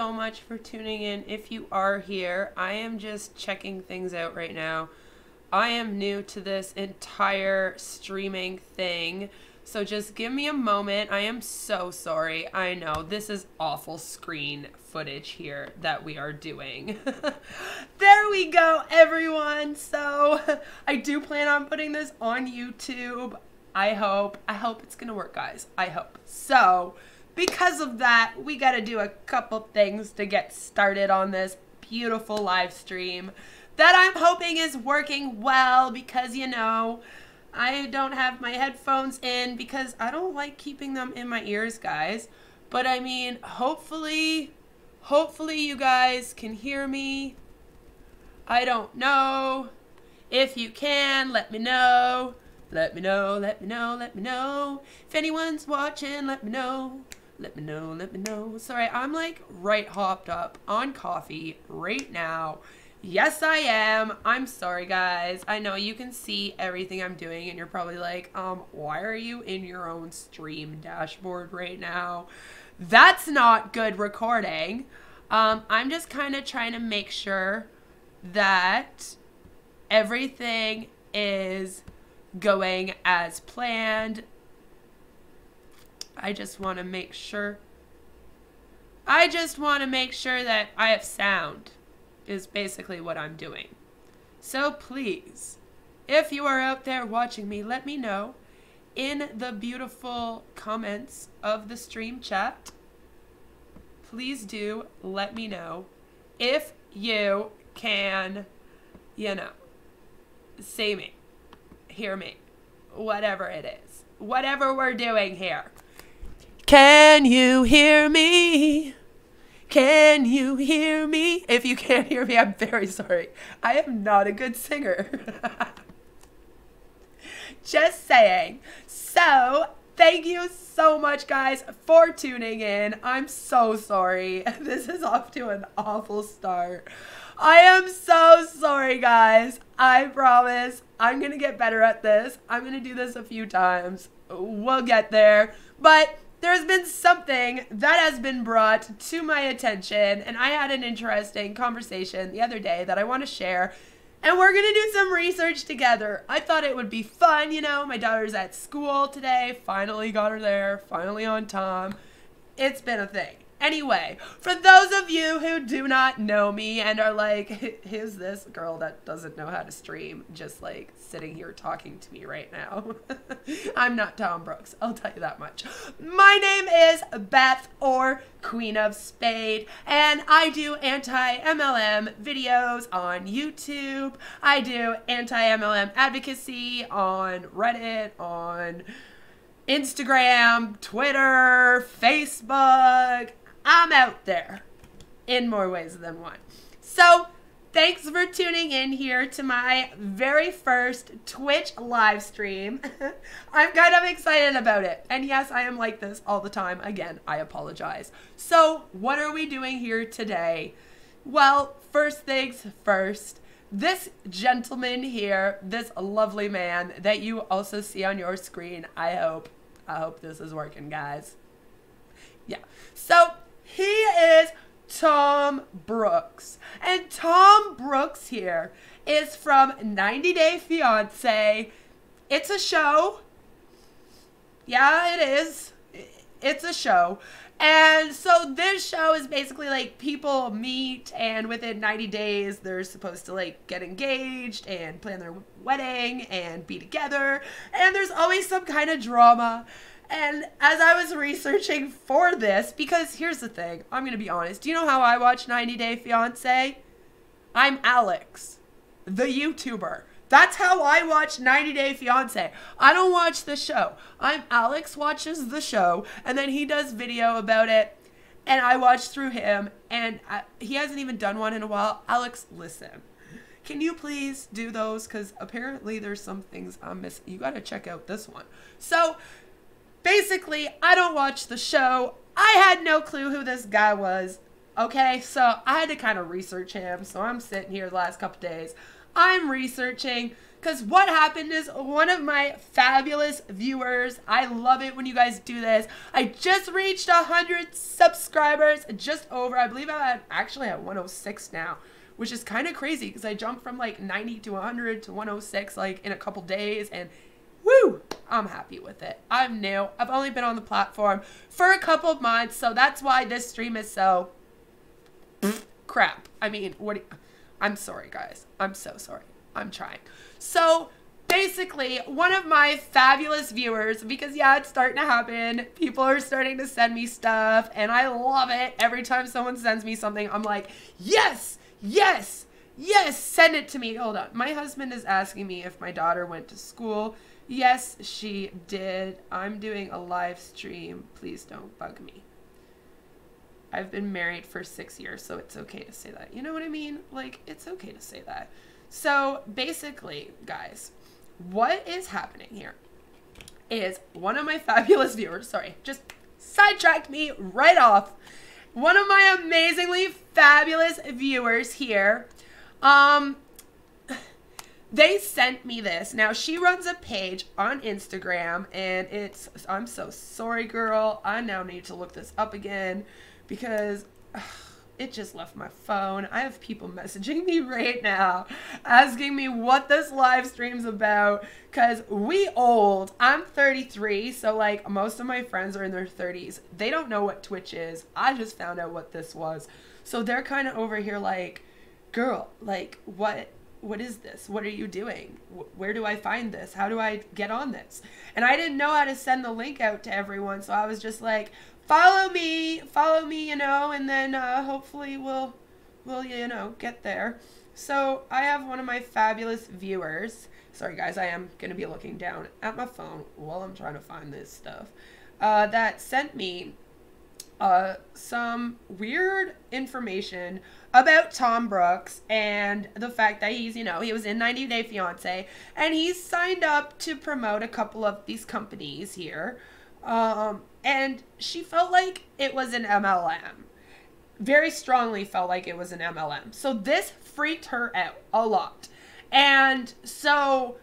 so much for tuning in. If you are here, I am just checking things out right now. I am new to this entire streaming thing. So just give me a moment. I am so sorry. I know this is awful screen footage here that we are doing. there we go, everyone. So I do plan on putting this on YouTube. I hope. I hope it's going to work, guys. I hope. So because of that, we got to do a couple things to get started on this beautiful live stream that I'm hoping is working well because, you know, I don't have my headphones in because I don't like keeping them in my ears, guys. But I mean, hopefully, hopefully you guys can hear me. I don't know. If you can, let me know. Let me know, let me know, let me know. If anyone's watching, let me know. Let me know, let me know. Sorry, I'm like right hopped up on coffee right now. Yes, I am. I'm sorry, guys. I know you can see everything I'm doing, and you're probably like, um, why are you in your own stream dashboard right now? That's not good recording. Um, I'm just kind of trying to make sure that everything is going as planned. I just want to make sure. I just want to make sure that I have sound is basically what I'm doing. So please, if you are out there watching me, let me know in the beautiful comments of the stream chat. Please do let me know if you can, you know, see me, hear me, whatever it is, whatever we're doing here. Can you hear me? Can you hear me? If you can't hear me, I'm very sorry. I am not a good singer. Just saying. So, thank you so much, guys, for tuning in. I'm so sorry. This is off to an awful start. I am so sorry, guys. I promise I'm going to get better at this. I'm going to do this a few times. We'll get there. But there's been something that has been brought to my attention, and I had an interesting conversation the other day that I want to share. And we're going to do some research together. I thought it would be fun, you know. My daughter's at school today. Finally got her there, finally on time. It's been a thing. Anyway, for those of you who do not know me and are like, who's this girl that doesn't know how to stream, just like sitting here talking to me right now? I'm not Tom Brooks, I'll tell you that much. My name is Beth or Queen of Spade, and I do anti MLM videos on YouTube. I do anti MLM advocacy on Reddit, on Instagram, Twitter, Facebook, I'm out there in more ways than one. So, thanks for tuning in here to my very first Twitch live stream. I'm kind of excited about it. And yes, I am like this all the time. Again, I apologize. So, what are we doing here today? Well, first things first. This gentleman here, this lovely man that you also see on your screen, I hope, I hope this is working, guys. Yeah. So, he is Tom Brooks. And Tom Brooks here is from 90 Day Fiance. It's a show. Yeah, it is. It's a show. And so this show is basically like people meet and within 90 days they're supposed to like get engaged and plan their wedding and be together. And there's always some kind of drama. And as I was researching for this, because here's the thing, I'm going to be honest. Do you know how I watch 90 Day Fiancé? I'm Alex, the YouTuber. That's how I watch 90 Day Fiancé. I don't watch the show. I'm Alex watches the show, and then he does video about it, and I watch through him, and I, he hasn't even done one in a while. Alex, listen. Can you please do those? Because apparently there's some things I'm missing. You got to check out this one. So Basically, I don't watch the show. I had no clue who this guy was. Okay, so I had to kind of research him. So I'm sitting here the last couple days. I'm researching Because what happened is one of my fabulous viewers, I love it when you guys do this. I just reached 100 subscribers, just over. I believe I'm actually at 106 now, which is kind of crazy because I jumped from like 90 to 100 to 106 like in a couple days. And woo, I'm happy with it. I'm new. I've only been on the platform for a couple of months. So that's why this stream is so crap. I mean, what? You, I'm sorry, guys. I'm so sorry. I'm trying. So basically, one of my fabulous viewers, because yeah, it's starting to happen. People are starting to send me stuff, and I love it. Every time someone sends me something, I'm like, yes, yes, yes, send it to me. Hold on. My husband is asking me if my daughter went to school. Yes, she did. I'm doing a live stream. Please don't bug me. I've been married for six years, so it's okay to say that. You know what I mean? Like, it's okay to say that. So basically, guys, what is happening here is one of my fabulous viewers, sorry, just sidetracked me right off. One of my amazingly fabulous viewers here, um, they sent me this. Now, she runs a page on Instagram, and it's, I'm so sorry, girl. I now need to look this up again because... Ugh, it just left my phone. I have people messaging me right now asking me what this live stream's about cuz we old. I'm 33, so like most of my friends are in their 30s. They don't know what Twitch is. I just found out what this was. So they're kind of over here like, "Girl, like what what is this? What are you doing? Where do I find this? How do I get on this? And I didn't know how to send the link out to everyone, so I was just like, follow me, follow me, you know, and then uh, hopefully we'll, we'll, you know, get there. So I have one of my fabulous viewers. Sorry, guys, I am going to be looking down at my phone while I'm trying to find this stuff. Uh, that sent me uh, some weird information about Tom Brooks and the fact that he's, you know, he was in 90 Day Fiance and he's signed up to promote a couple of these companies here. Um, and she felt like it was an MLM. Very strongly felt like it was an MLM. So this freaked her out a lot. And so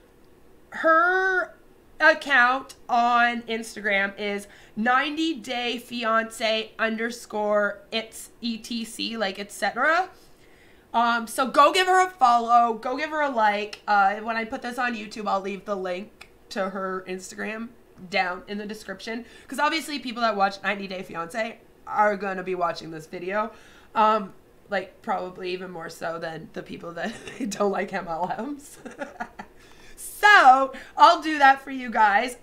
her account on Instagram is 90 day fiance underscore it's etc like etc. Um, so go give her a follow, go give her a like. Uh, when I put this on YouTube, I'll leave the link to her Instagram down in the description because obviously people that watch 90 Day Fiance are going to be watching this video. Um, like probably even more so than the people that don't like MLMs. so I'll do that for you guys.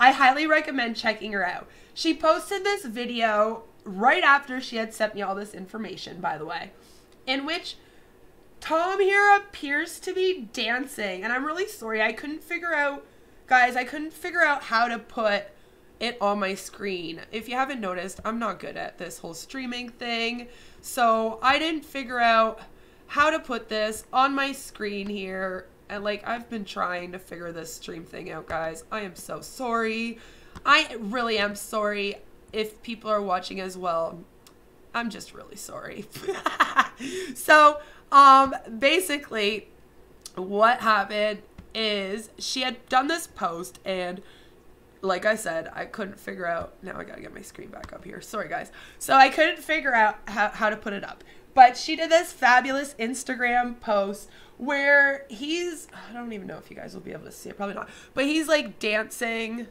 I highly recommend checking her out. She posted this video right after she had sent me all this information, by the way, in which Tom here appears to be dancing. And I'm really sorry, I couldn't figure out Guys, I couldn't figure out how to put it on my screen. If you haven't noticed, I'm not good at this whole streaming thing. So I didn't figure out how to put this on my screen here. And like, I've been trying to figure this stream thing out, guys. I am so sorry. I really am sorry if people are watching as well. I'm just really sorry. so, um, basically, what happened is she had done this post and like I said, I couldn't figure out. Now I gotta get my screen back up here. Sorry, guys. So I couldn't figure out how, how to put it up. But she did this fabulous Instagram post where he's. I don't even know if you guys will be able to see it. Probably not. But he's like dancing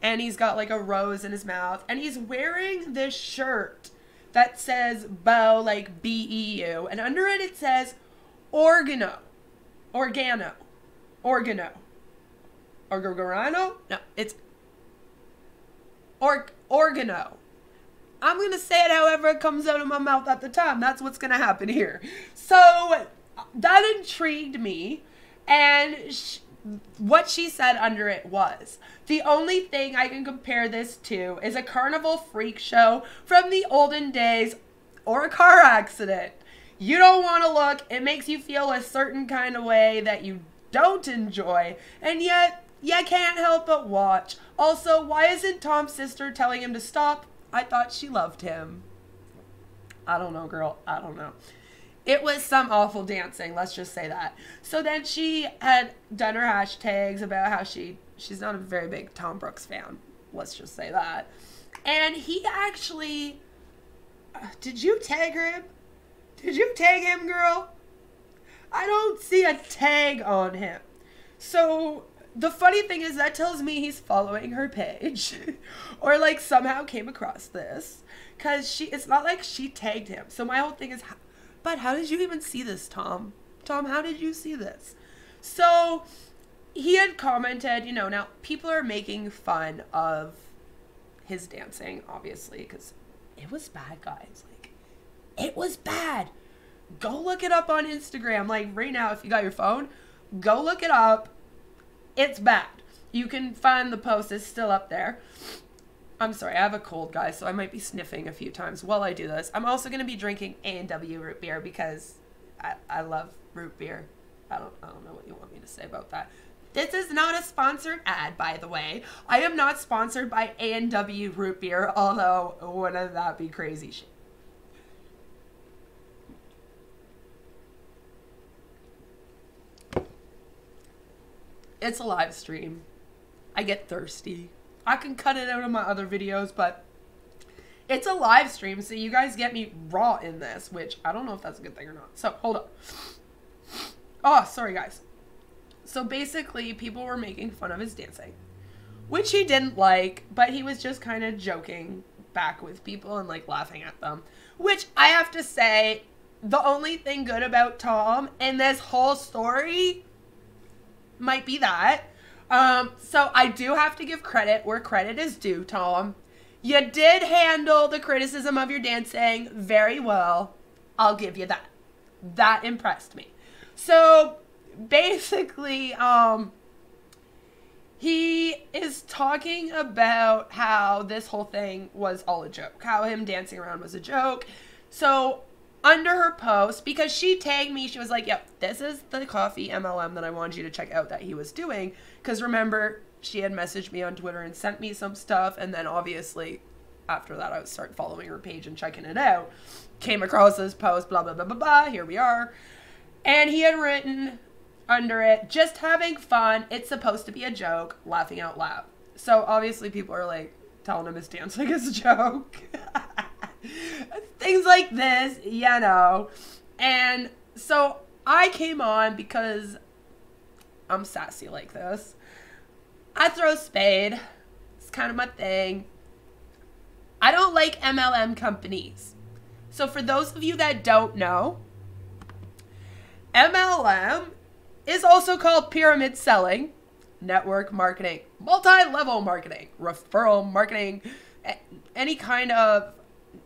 and he's got like a rose in his mouth and he's wearing this shirt that says Beau, like B E U. And under it, it says Organo. Organo. Organo. Organo? No, it's or organo. I'm going to say it however it comes out of my mouth at the time. That's what's going to happen here. So that intrigued me. And what she said under it was the only thing I can compare this to is a carnival freak show from the olden days or a car accident. You don't want to look, it makes you feel a certain kind of way that you don't enjoy, and yet you can't help but watch. Also, why isn't Tom's sister telling him to stop? I thought she loved him. I don't know, girl. I don't know. It was some awful dancing, let's just say that. So then she had done her hashtags about how she she's not a very big Tom Brooks fan. Let's just say that. And he actually uh, did you tag him? Did you tag him, girl? I don't see a tag on him. So the funny thing is that tells me he's following her page or like somehow came across this cuz she it's not like she tagged him. So my whole thing is but how did you even see this, Tom? Tom, how did you see this? So he had commented, you know, now people are making fun of his dancing, obviously, because it was bad, guys. Like, it was bad. Go look it up on Instagram. Like, right now, if you got your phone, go look it up. It's bad. You can find the post, it's still up there. I'm sorry, I have a cold, guys, so I might be sniffing a few times while I do this. I'm also going to be drinking A&W root beer because I, I love root beer. I don't, I don't know what you want me to say about that. This is not a sponsored ad, by the way. I am not sponsored by A&W root beer, although wouldn't that be crazy shit? It's a live stream. I get thirsty. I can cut it out of my other videos, but it's a live stream, so you guys get me raw in this, which I don't know if that's a good thing or not. So, hold up. Oh, sorry, guys. So basically, people were making fun of his dancing, which he didn't like, but he was just kind of joking back with people and like laughing at them. Which I have to say, the only thing good about Tom in this whole story might be that um, so I do have to give credit where credit is due, Tom. You did handle the criticism of your dancing very well. I'll give you that. That impressed me. So basically, um, he is talking about how this whole thing was all a joke, how him dancing around was a joke. So under her post because she tagged me. She was like, "Yep, this is the coffee MLM that I wanted you to check out that he was doing." Because remember, she had messaged me on Twitter and sent me some stuff, and then obviously after that, I would start following her page and checking it out. Came across this post, blah blah blah blah blah. Here we are, and he had written under it, "Just having fun. It's supposed to be a joke. Laughing out loud." So obviously, people are like telling him his dancing is a joke. Things like this, you know. And so I came on because I'm sassy like this. I throw spade. It's kind of my thing. I don't like MLM companies. So for those of you that don't know, MLM is also called pyramid selling, network marketing, multi-level marketing, referral marketing, any kind of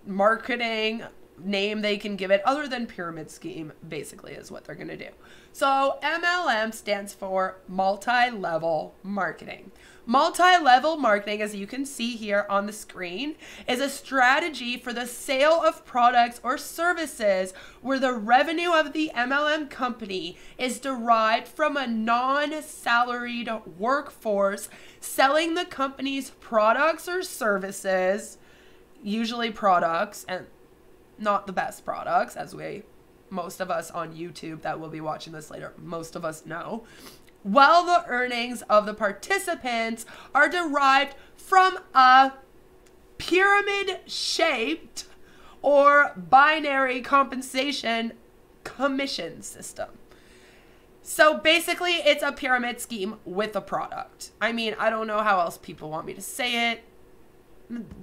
marketing name they can give it other than pyramid scheme basically is what they're going to do. So MLM stands for multi-level marketing. Multi-level marketing as you can see here on the screen is a strategy for the sale of products or services where the revenue of the MLM company is derived from a non-salaried workforce selling the company's products or services usually products and not the best products as we most of us on YouTube that will be watching this later most of us know while the earnings of the participants are derived from a pyramid shaped or binary compensation commission system. So basically, it's a pyramid scheme with a product. I mean, I don't know how else people want me to say it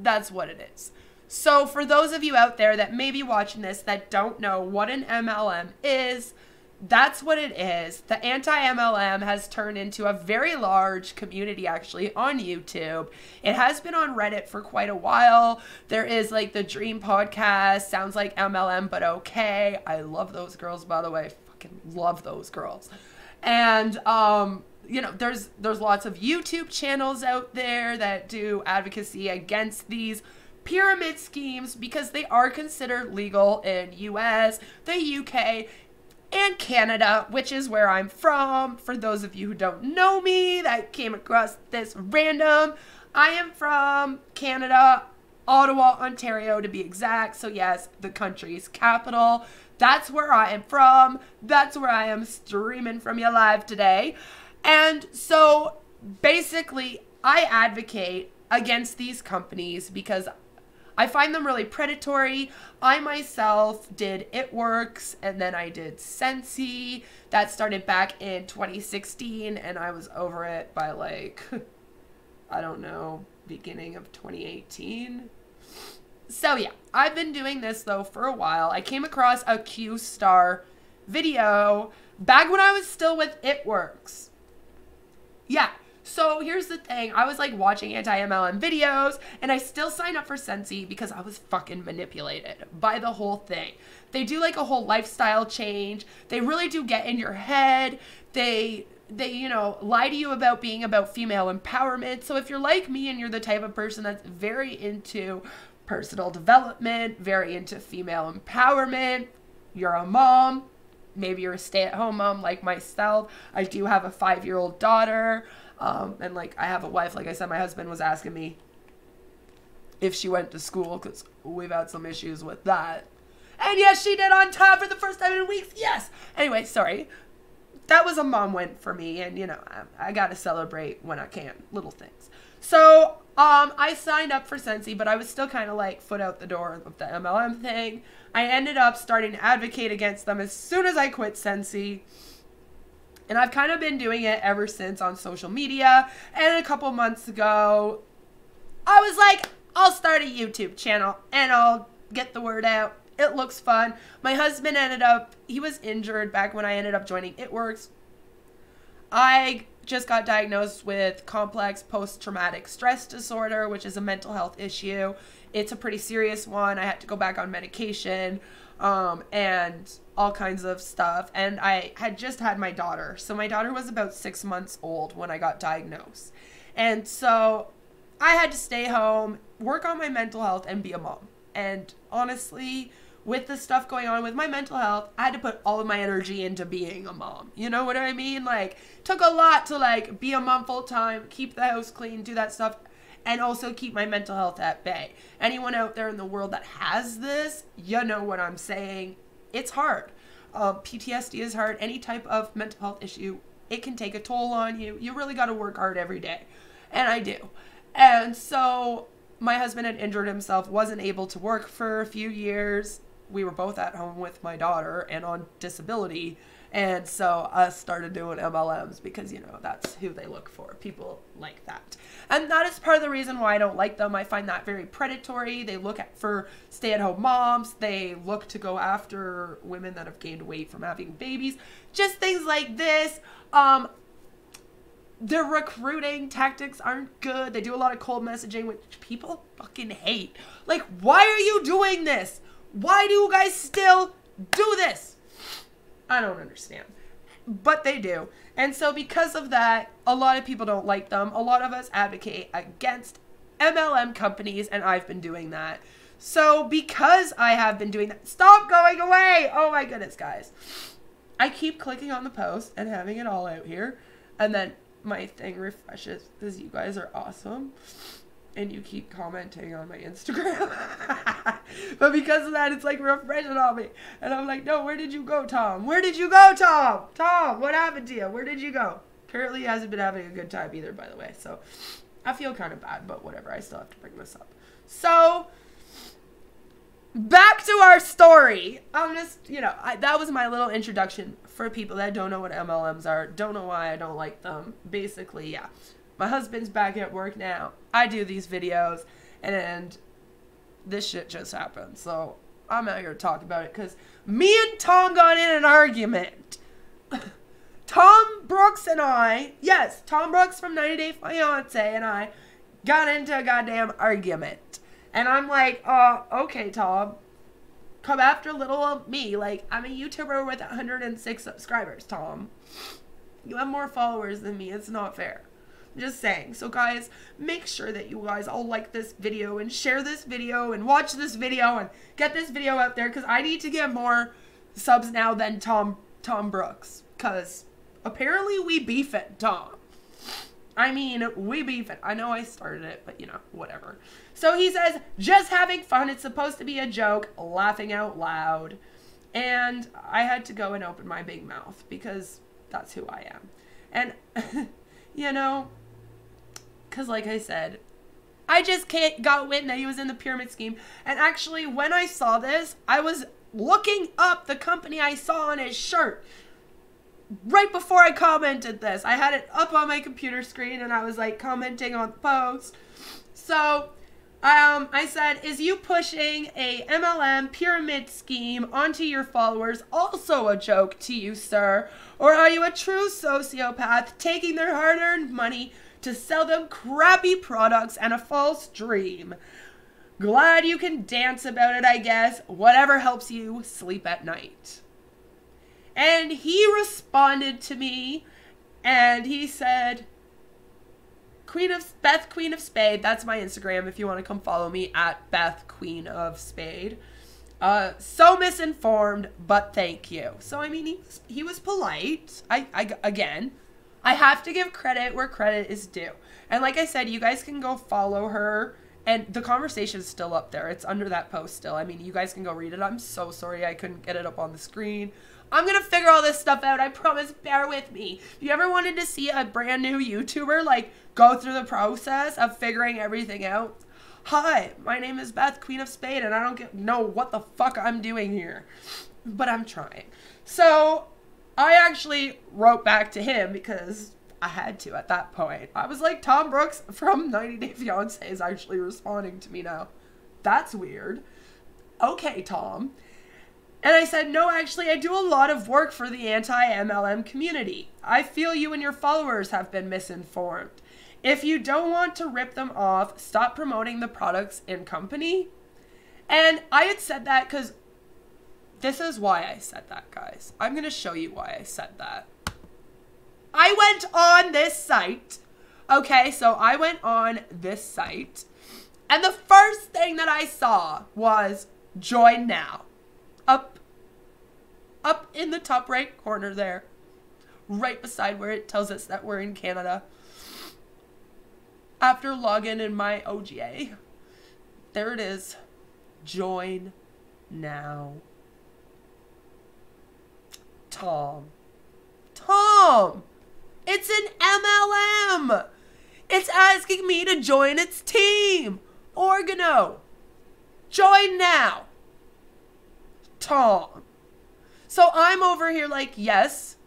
that's what it is. So, for those of you out there that may be watching this that don't know what an MLM is, that's what it is. The anti MLM has turned into a very large community actually on YouTube. It has been on Reddit for quite a while. There is like the Dream Podcast, sounds like MLM, but okay. I love those girls, by the way. Fucking love those girls. And um, you know there's there's lots of youtube channels out there that do advocacy against these pyramid schemes because they are considered legal in us the uk and canada which is where i'm from for those of you who don't know me that came across this random i am from canada Ottawa, Ontario to be exact. So, yes, the country's capital. That's where I am from. That's where I am streaming from you live today. And so, basically, I advocate against these companies because I find them really predatory. I myself did It Works and then I did Scentsy. That started back in 2016 and I was over it by like, I don't know, beginning of 2018. So yeah, I've been doing this though for a while. I came across a Q Star video back when I was still with It Works. Yeah, so here's the thing. I was like watching anti-MLM videos and I still signed up for Scentsy because I was fucking manipulated by the whole thing. They do like a whole lifestyle change. They really do get in your head. They they you know lie to you about being about female empowerment. So if you're like me and you're the type of person that's very into personal development, very into female empowerment, you're a mom, maybe you're a stay-at-home mom like myself. I do have a 5-year-old daughter. Um, and like I have a wife, like I said, my husband was asking me if she went to school because we've had some issues with that. And yes, she did on time for the first time in weeks. Yes. Anyway, sorry. That was a mom win for me, and you know I, I got to celebrate when I can, little things. So um, I signed up for Scentsy, but I was still kind of like foot out the door of the MLM thing. I ended up starting to advocate against them as soon as I quit Scentsy. And I've kind of been doing it ever since on social media. And a couple months ago, I was like, I'll start a YouTube channel and I'll get the word out. It looks fun. My husband ended up, he was injured back when I ended up joining It Works. I just got diagnosed with complex post traumatic stress disorder, which is a mental health issue. It's a pretty serious one. I had to go back on medication um, and all kinds of stuff. And I had just had my daughter. So my daughter was about six months old when I got diagnosed. And so I had to stay home, work on my mental health, and be a mom. And honestly, with the stuff going on with my mental health, I had to put all of my energy into being a mom. You know what I mean? Like, took a lot to like be a mom full time, keep the house clean, do that stuff and also keep my mental health at bay. Anyone out there in the world that has this, you know what I'm saying. It's hard. Um, PTSD is hard. Any type of mental health issue, it can take a toll on you. You really got to work hard every day. And I do. And so my husband had injured himself, wasn't able to work for a few years. We were both at home with my daughter and on disability. And so I started doing MLMs because, you know, that's who they look for. People like that. And that is part of the reason why I don't like them. I find that very predatory. They look at for stay-at-home moms. They look to go after women that have gained weight from having babies. Just things like this. Um, their recruiting tactics aren't good. They do a lot of cold messaging, which people fucking hate. Like, why are you doing this? Why do you guys still do this? I don't understand. But they do. And so, because of that, a lot of people don't like them. A lot of us advocate against MLM companies, and I've been doing that. So, because I have been doing that, stop going away! Oh my goodness, guys. I keep clicking on the post and having it all out here, and then my thing refreshes because you guys are awesome and you keep commenting on my Instagram. but because of that, it's like refreshing on me. And I'm like, no, where did you go, Tom? Where did you go, Tom? Tom, what happened to you? Where did you go? Apparently, he hasn't been having a good time either, by the way. So I feel kind of bad, but whatever. I still have to bring this up. So back to our story. I'm just, you know, I, that was my little introduction for people that don't know what MLMs are, don't know why I don't like them. Basically, yeah. My husband's back at work now. I do these videos, and this shit just happened. So I'm out here to talk about it because me and Tom got in an argument. Tom Brooks and I, yes, Tom Brooks from 90 Day Fiance and I got into a goddamn argument. And I'm like, uh, okay, Tom, come after little me. Like, I'm a YouTuber with 106 subscribers, Tom. You have more followers than me. It's not fair. Just saying. So guys, make sure that you guys all like this video and share this video and watch this video and get this video out there because I need to get more subs now than Tom Tom Brooks because apparently we beef it, Tom. I mean, we beef it. I know I started it, but you know, whatever. So he says, just having fun. It's supposed to be a joke, laughing out loud. And I had to go and open my big mouth because that's who I am. And, you know, because like I said, I just can't got wind that he was in the pyramid scheme. And actually, when I saw this, I was looking up the company I saw on his shirt right before I commented this. I had it up on my computer screen and I was like commenting on the post. So um, I said, is you pushing a MLM pyramid scheme onto your followers also a joke to you, sir? Or are you a true sociopath taking their hard earned money to sell them crappy products and a false dream. Glad you can dance about it, I guess. Whatever helps you sleep at night. And he responded to me and he said, Queen of Beth Queen of Spade. That's my Instagram if you want to come follow me at Beth Queen of Spade. Uh, so misinformed, but thank you. So I mean, he was, he was polite. I, I again, I have to give credit where credit is due. And like I said, you guys can go follow her. And the conversation is still up there. It's under that post still. I mean, you guys can go read it. I'm so sorry I couldn't get it up on the screen. I'm going to figure all this stuff out. I promise. Bear with me. If you ever wanted to see a brand new YouTuber, like, go through the process of figuring everything out, hi, my name is Beth, Queen of Spade, and I don't get, know what the fuck I'm doing here. But I'm trying. So, I actually wrote back to him because I had to at that point. I was like, Tom Brooks from 90 Day Fiance is actually responding to me now. That's weird. Okay, Tom. And I said, No, actually, I do a lot of work for the anti MLM community. I feel you and your followers have been misinformed. If you don't want to rip them off, stop promoting the products in company. And I had said that because this is why I said that, guys. I'm going to show you why I said that. I went on this site. Okay, so I went on this site. And the first thing that I saw was join now. Up up in the top right corner there. Right beside where it tells us that we're in Canada. After login in my OGA. There it is. Join now. Tom. Tom! It's an MLM! It's asking me to join its team! Organo! Join now! Tom. So I'm over here like, yes,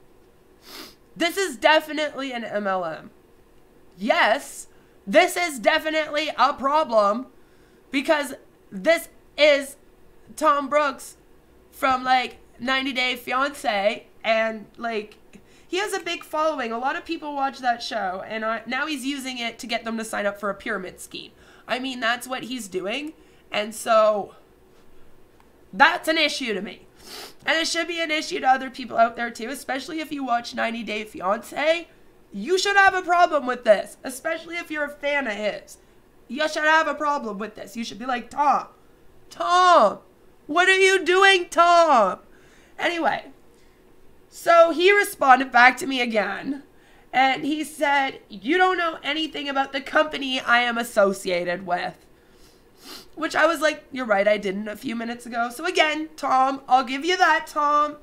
this is definitely an MLM. Yes, this is definitely a problem because this is Tom Brooks from like 90 Day Fiance, and like he has a big following. A lot of people watch that show, and I, now he's using it to get them to sign up for a pyramid scheme. I mean, that's what he's doing, and so that's an issue to me. And it should be an issue to other people out there too, especially if you watch 90 Day Fiance. You should have a problem with this, especially if you're a fan of his. You should have a problem with this. You should be like, Tom, Tom, what are you doing, Tom? Anyway, so he responded back to me again. And he said, You don't know anything about the company I am associated with. Which I was like, You're right, I didn't a few minutes ago. So again, Tom, I'll give you that, Tom.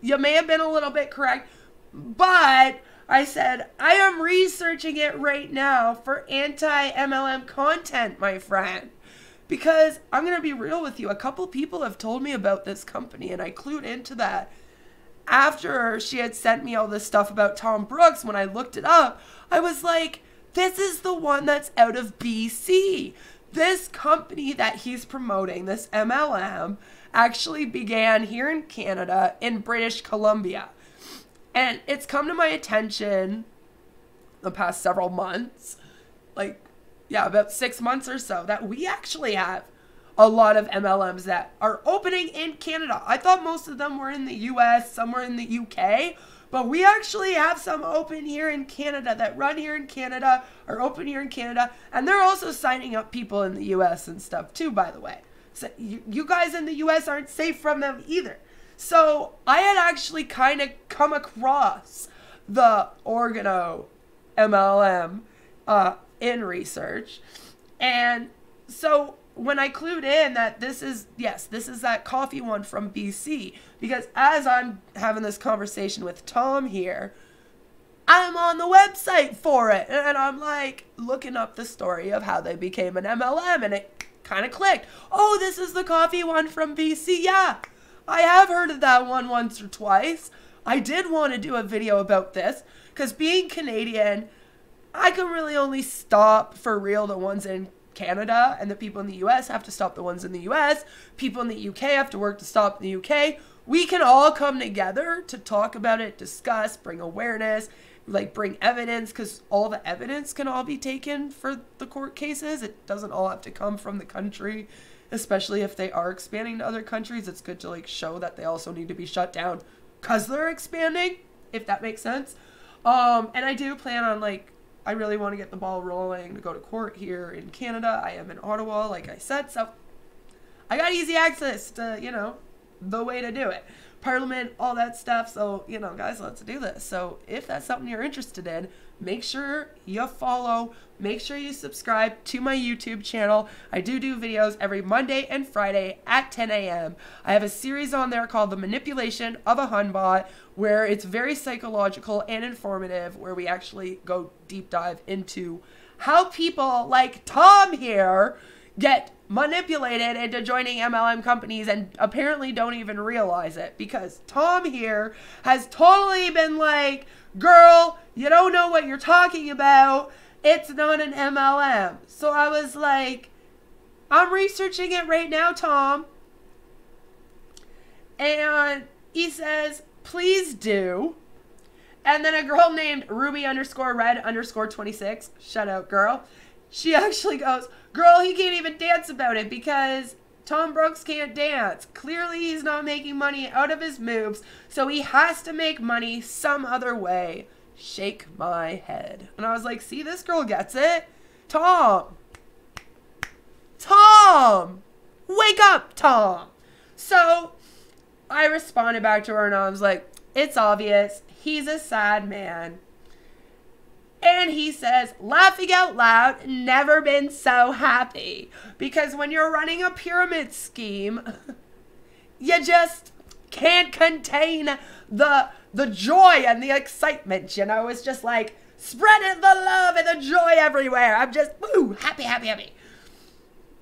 You may have been a little bit correct. But I said, I am researching it right now for anti MLM content, my friend. Because I'm going to be real with you. A couple people have told me about this company, and I clued into that after she had sent me all this stuff about Tom Brooks. When I looked it up, I was like, this is the one that's out of BC. This company that he's promoting, this MLM, actually began here in Canada in British Columbia. And it's come to my attention the past several months, like yeah, about six months or so, that we actually have a lot of MLMs that are opening in Canada. I thought most of them were in the US, some were in the UK, but we actually have some open here in Canada that run here in Canada, are open here in Canada, and they're also signing up people in the US and stuff too, by the way. So you, you guys in the US aren't safe from them either. So I had actually kind of come across the Organo MLM uh, in research. And so when I clued in that this is, yes, this is that coffee one from BC, because as I'm having this conversation with Tom here, I'm on the website for it. And I'm like looking up the story of how they became an MLM, and it kind of clicked. Oh, this is the coffee one from BC. Yeah, I have heard of that one once or twice. I did want to do a video about this because being Canadian, I can really only stop for real the ones in Canada, and the people in the US have to stop the ones in the US. People in the UK have to work to stop the UK. We can all come together to talk about it, discuss, bring awareness, like bring evidence because all the evidence can all be taken for the court cases. It doesn't all have to come from the country, especially if they are expanding to other countries. It's good to like show that they also need to be shut down because they're expanding, if that makes sense. Um, and I do plan on like I really want to get the ball rolling to go to court here in Canada. I am in Ottawa, like I said, so I got easy access to, you know, the way to do it. Parliament, all that stuff. So, you know, guys, let's do this. So, if that's something you're interested in, make sure you follow, make sure you subscribe to my YouTube channel. I do do videos every Monday and Friday at 10 a.m. I have a series on there called The Manipulation of a Hunbot, where it's very psychological and informative, where we actually go deep dive into how people like Tom here get manipulated into joining MLM companies and apparently don't even realize it because Tom here has totally been like, girl, you don't know what you're talking about. It's not an MLM. So I was like, I'm researching it right now, Tom. And he says, please do. And then a girl named Ruby underscore red underscore 26, shut out girl, she actually goes, Girl, he can't even dance about it because Tom Brooks can't dance. Clearly, he's not making money out of his moves, so he has to make money some other way. Shake my head. And I was like, see, this girl gets it. Tom. Tom. Wake up, Tom. So I responded back to her and I was like, it's obvious. He's a sad man. And he says, laughing out loud, never been so happy. Because when you're running a pyramid scheme, you just can't contain the the joy and the excitement, you know? It's just like spreading the love and the joy everywhere. I'm just woo, happy, happy, happy.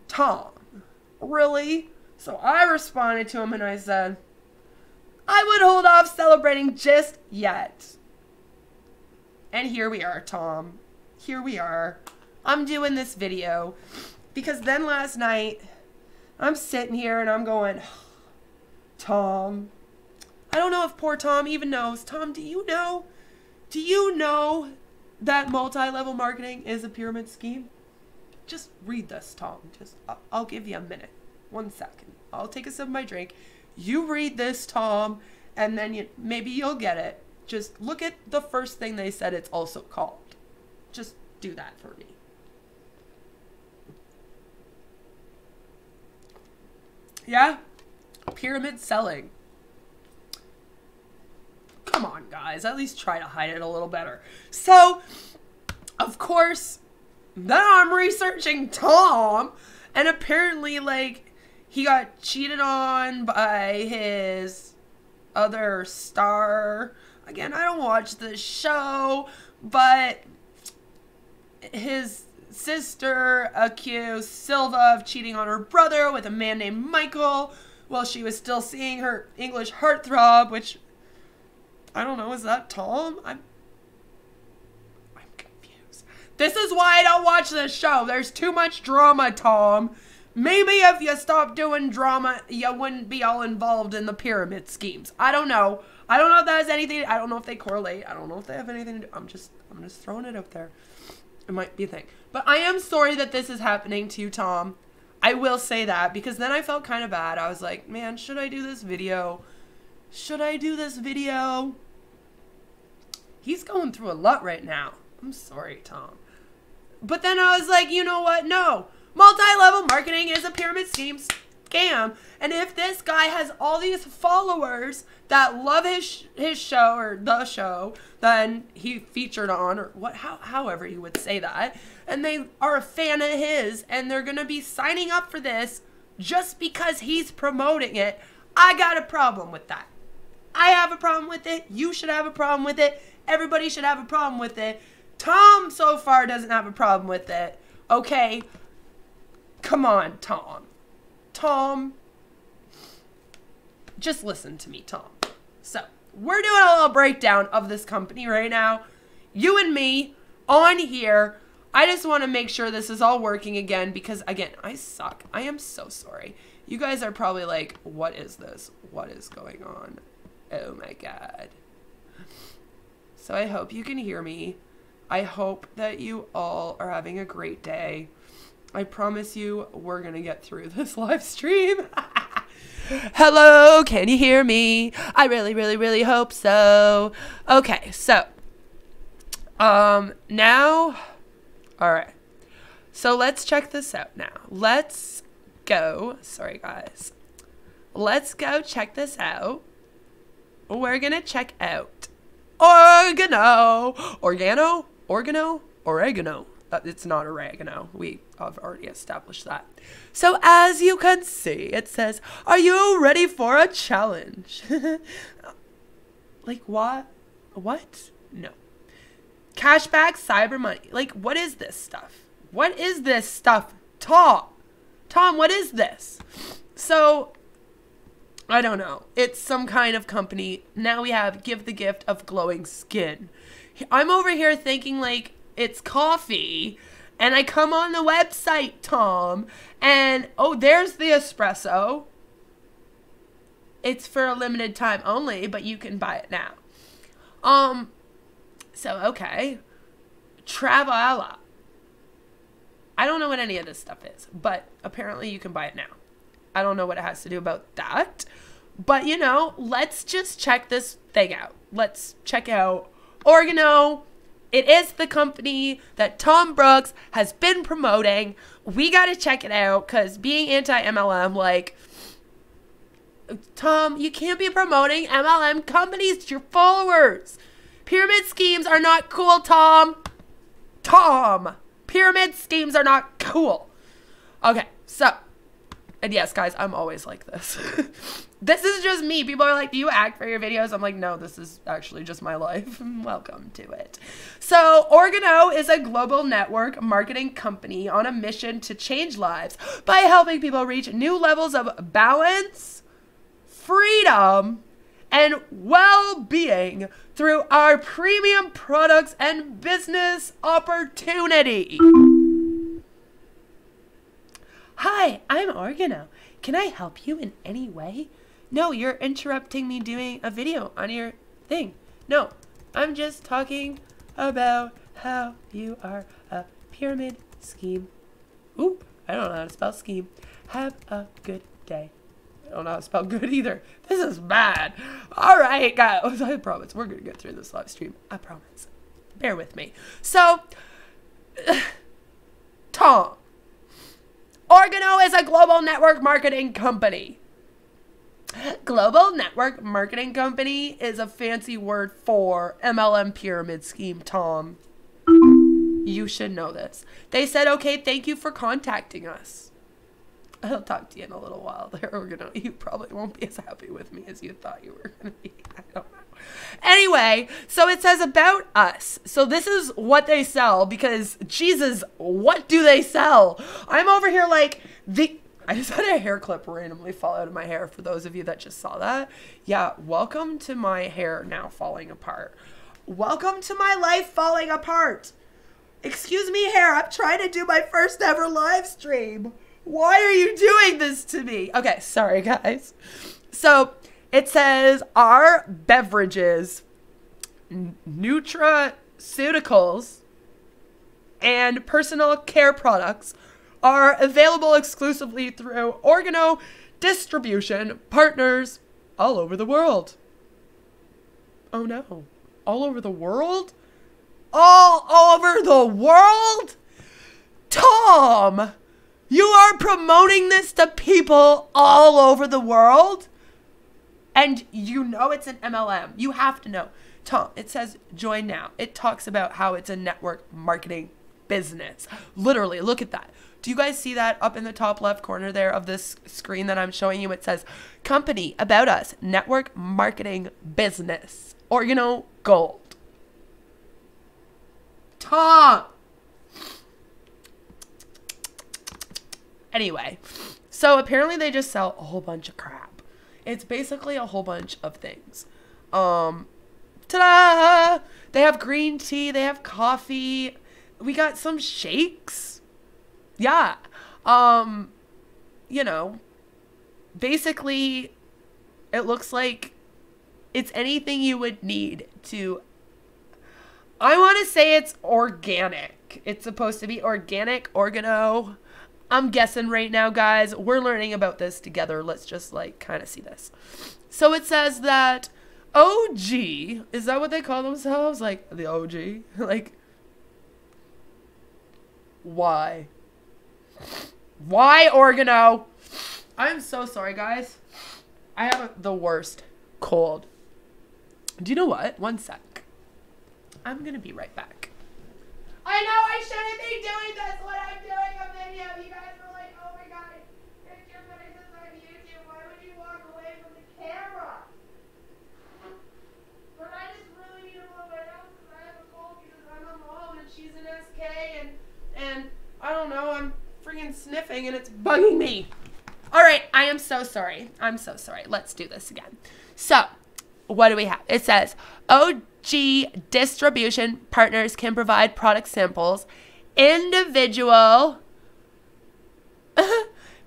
Tom, really? So I responded to him and I said, I would hold off celebrating just yet. And here we are, Tom. Here we are. I'm doing this video because then last night I'm sitting here and I'm going, Tom. I don't know if poor Tom even knows. Tom, do you know? Do you know that multi-level marketing is a pyramid scheme? Just read this, Tom. Just I'll give you a minute. One second. I'll take a sip of my drink. You read this, Tom, and then you maybe you'll get it. Just look at the first thing they said it's also called. Just do that for me. Yeah? Pyramid selling. Come on, guys. At least try to hide it a little better. So, of course, then I'm researching Tom, and apparently, like, he got cheated on by his other star again, I don't watch the show, but his sister accused Silva of cheating on her brother with a man named Michael while she was still seeing her English heartthrob, which I don't know, is that Tom? I'm I'm confused. This is why I don't watch this show. There's too much drama, Tom. Maybe if you stopped doing drama, you wouldn't be all involved in the pyramid schemes. I don't know. I don't know if that has anything. I don't know if they correlate. I don't know if they have anything to do. I'm just, I'm just throwing it out there. It might be a thing. But I am sorry that this is happening to you, Tom. I will say that because then I felt kind of bad. I was like, man, should I do this video? Should I do this video? He's going through a lot right now. I'm sorry, Tom. But then I was like, you know what? No. Multi-level marketing is a pyramid scheme. scam. And if this guy has all these followers that love his his show or the show, then he featured on or what how, however you would say that, and they are a fan of his and they're going to be signing up for this just because he's promoting it. I got a problem with that. I have a problem with it. You should have a problem with it. Everybody should have a problem with it. Tom so far doesn't have a problem with it. Okay. Come on, Tom. Tom. Just listen to me, Tom. So, we're doing a little breakdown of this company right now. You and me on here. I just want to make sure this is all working again because, again, I suck. I am so sorry. You guys are probably like, what is this? What is going on? Oh my god. So I hope you can hear me. I hope that you all are having a great day. I promise you, we're going to get through this live stream. Hello, can you hear me? I really, really, really hope so. Okay, so, um, now, all right. So let's check this out now. Let's go. Sorry, guys. Let's go check this out. We're to check out oregano. Organo? Organo? Oregano. Uh, it's not oregano. We have already established that. So as you can see, it says, are you ready for a challenge? like what? What? No. Cashback cyber money. Like what is this stuff? What is this stuff? Tom. Tom, what is this? So I don't know. It's some kind of company. Now we have give the gift of glowing skin. I'm over here thinking like it's coffee. And I come on the website, Tom, and oh, there's the espresso. It's for a limited time only, but you can buy it now. Um, so okay. Travala. I don't know what any of this stuff is, but apparently you can buy it now. I don't know what it has to do about that. But you know, let's just check this thing out. Let's check out Organo it is the company that Tom Brooks has been promoting. We got to check it out because being anti MLM, like, Tom, you can't be promoting MLM companies to your followers. Pyramid schemes are not cool, Tom. Tom, pyramid schemes are not cool. Okay, so, and yes, guys, I'm always like this. this is just me. People are like, do you act for your videos? I'm like, no, this is actually just my life. Welcome to it. So Organo is a global network marketing company on a mission to change lives by helping people reach new levels of balance, freedom, and well-being through our premium products and business opportunity. Hi, I'm Organo. Can I help you in any way? No, you're interrupting me doing a video on your thing. No, I'm just talking about how you are a pyramid scheme. Oop, I don't know how to spell scheme. Have a good day. I don't know how to spell good either. This is bad. All right, guys. I promise we're going to get through this live stream. I promise. Bear with me. So, Tom. Organo is a global network marketing company. Global Network Marketing Company is a fancy word for MLM pyramid scheme, Tom. You should know this. They said, okay, thank you for contacting us. I'll talk to you in a little while there. We're gonna you probably won't be as happy with me as you thought you were gonna be. I don't know. Anyway, so it says about us. So this is what they sell because Jesus, what do they sell? I'm over here like the I just had a hair clip randomly fall out of my hair for those of you that just saw that. Yeah, welcome to my hair now falling apart. Welcome to my life falling apart. Excuse me, hair. I'm trying to do my first ever live stream. Why are you doing this to me? Okay, sorry, guys. So it says our beverages, nutraceuticals, and personal care products are available exclusively through Organo distribution partners all over the world. Oh no. All over the world? All over the world? Tom! You are promoting this to people all over the world. And you know it's an MLM. You have to know. Tom, it says join now. It talks about how it's a network marketing business. Literally, look at that. Do you guys see that up in the top left corner there of this screen that I'm showing you? It says company about us, network marketing business, or you know, gold. Tom. Anyway, so apparently they just sell a whole bunch of crap. It's basically a whole bunch of things. Um, ta-da! They have green tea, they have coffee. We got some shakes. Yeah. Um, you know, basically it looks like it's anything you would need to I want to say it's organic. It's supposed to be organic, organo. I'm guessing right now, guys. We're learning about this together. Let's just like kind of see this. So it says that OG, is that what they call themselves? Like the OG? like, why? Why organo? I'm so sorry, guys. I have the worst cold. Do you know what? One sec. I'm gonna be right back. I know I shouldn't be doing this when I'm doing a video. You guys are like, oh my god, if you're putting this on YouTube, why would you walk away from the camera? But I just really need to rub my nose because I have a cold because I'm a mom and she's an SK and and I don't know, I'm freaking sniffing and it's bugging me. All right, I am so sorry. I'm so sorry. Let's do this again. So, what do we have? It says, OG distribution partners can provide product samples, individual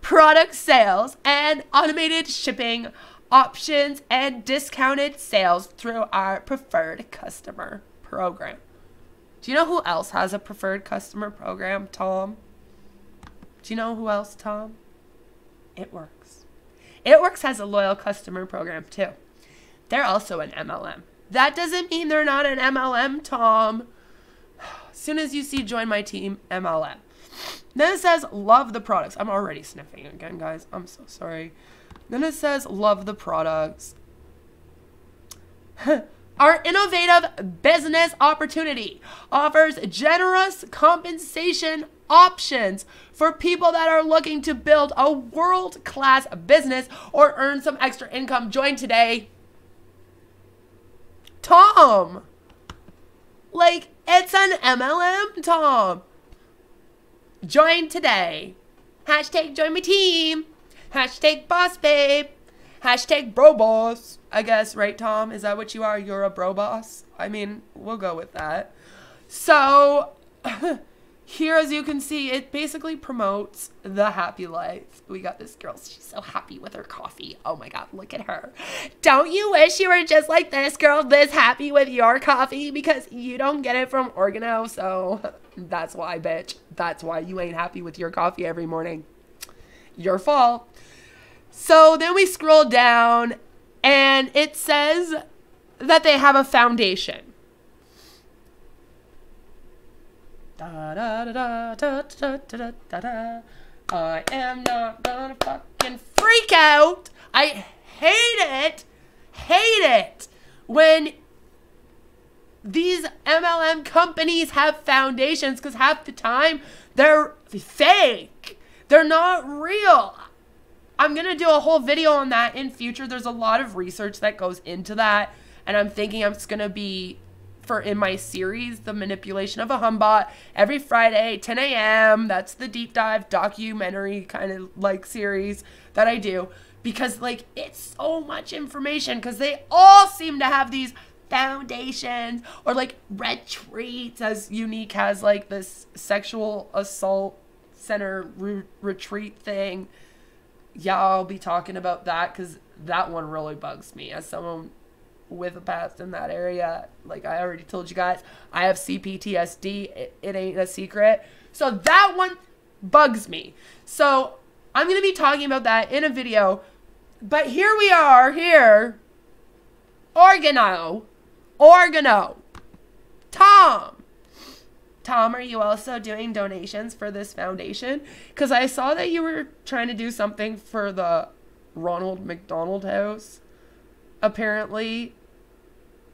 product sales, and automated shipping options and discounted sales through our preferred customer program. Do you know who else has a preferred customer program, Tom? Do you know who else, Tom? It works. It works has a loyal customer program too. They're also an MLM. That doesn't mean they're not an MLM, Tom. As soon as you see join my team, MLM. Then it says love the products. I'm already sniffing again, guys. I'm so sorry. Then it says love the products. Our innovative business opportunity offers generous compensation options for people that are looking to build a world class business or earn some extra income. Join today. Tom. Like, it's an MLM, Tom. Join today. Hashtag join my team. Hashtag boss babe. Hashtag bro boss. I guess, right, Tom? Is that what you are? You're a bro boss? I mean, we'll go with that. So, here, as you can see, it basically promotes the happy life. We got this girl. She's so happy with her coffee. Oh my God, look at her. Don't you wish you were just like this girl, this happy with your coffee? Because you don't get it from Organo. So that's why, bitch. That's why you ain't happy with your coffee every morning. Your fault. So then we scroll down and it says that they have a foundation. Da, da, da, da, da, da, da, da. I am not gonna fucking freak out. I hate it, hate it when these MLM companies have foundations because half the time they're fake. They're not real. I'm going to do a whole video on that in future. There's a lot of research that goes into that. And I'm thinking I'm going to be for in my series, The Manipulation of a Hunbot, every Friday, 10 a.m. That's the deep dive documentary kind of like series that I do because like it's so much information because they all seem to have these foundations or like retreats as Younique has like this sexual assault center re- retreat thing yeah i'll be talking about that because that one really bugs me as someone with a past in that area. Like I already told you guys, I have CPTSD. It, it ain't a secret. So that one bugs me. So I'm going to be talking about that in a video. But here we are, here. Organo. Organo. Tom. Tom, are you also doing donations for this foundation? Because I saw that you were trying to do something for the Ronald McDonald House, apparently,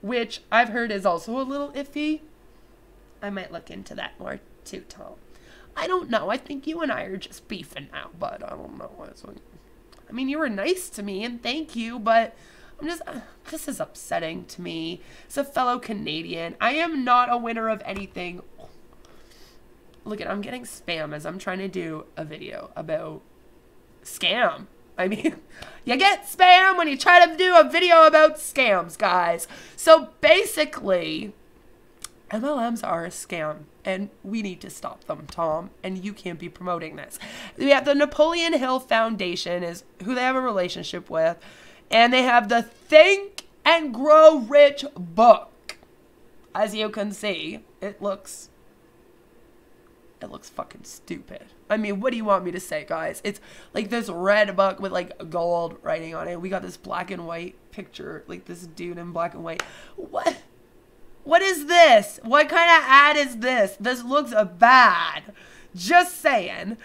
which I've heard is also a little iffy. I might look into that more too, Tom. I don't know. I think you and I are just beefing now, but I don't know. I mean, you were nice to me and thank you, but I'm just, uh, this is upsetting to me. As a fellow Canadian, I am not a winner of anything look at I'm getting spam as I'm trying to do a video about scam. I mean, you get spam when you try to do a video about scams, guys. So basically, MLMs are a scam and we need to stop them, Tom, and you can't be promoting this. We have the Napoleon Hill Foundation is who they have a relationship with, and they have the Think and Grow Rich book. As you can see, it looks it looks fucking stupid. I mean, what do you want me to say, guys? It's like this red book with like gold writing on it. We got this black and white picture, like this dude in black and white. What? What is this? What kind of ad is this? This looks bad. Just saying.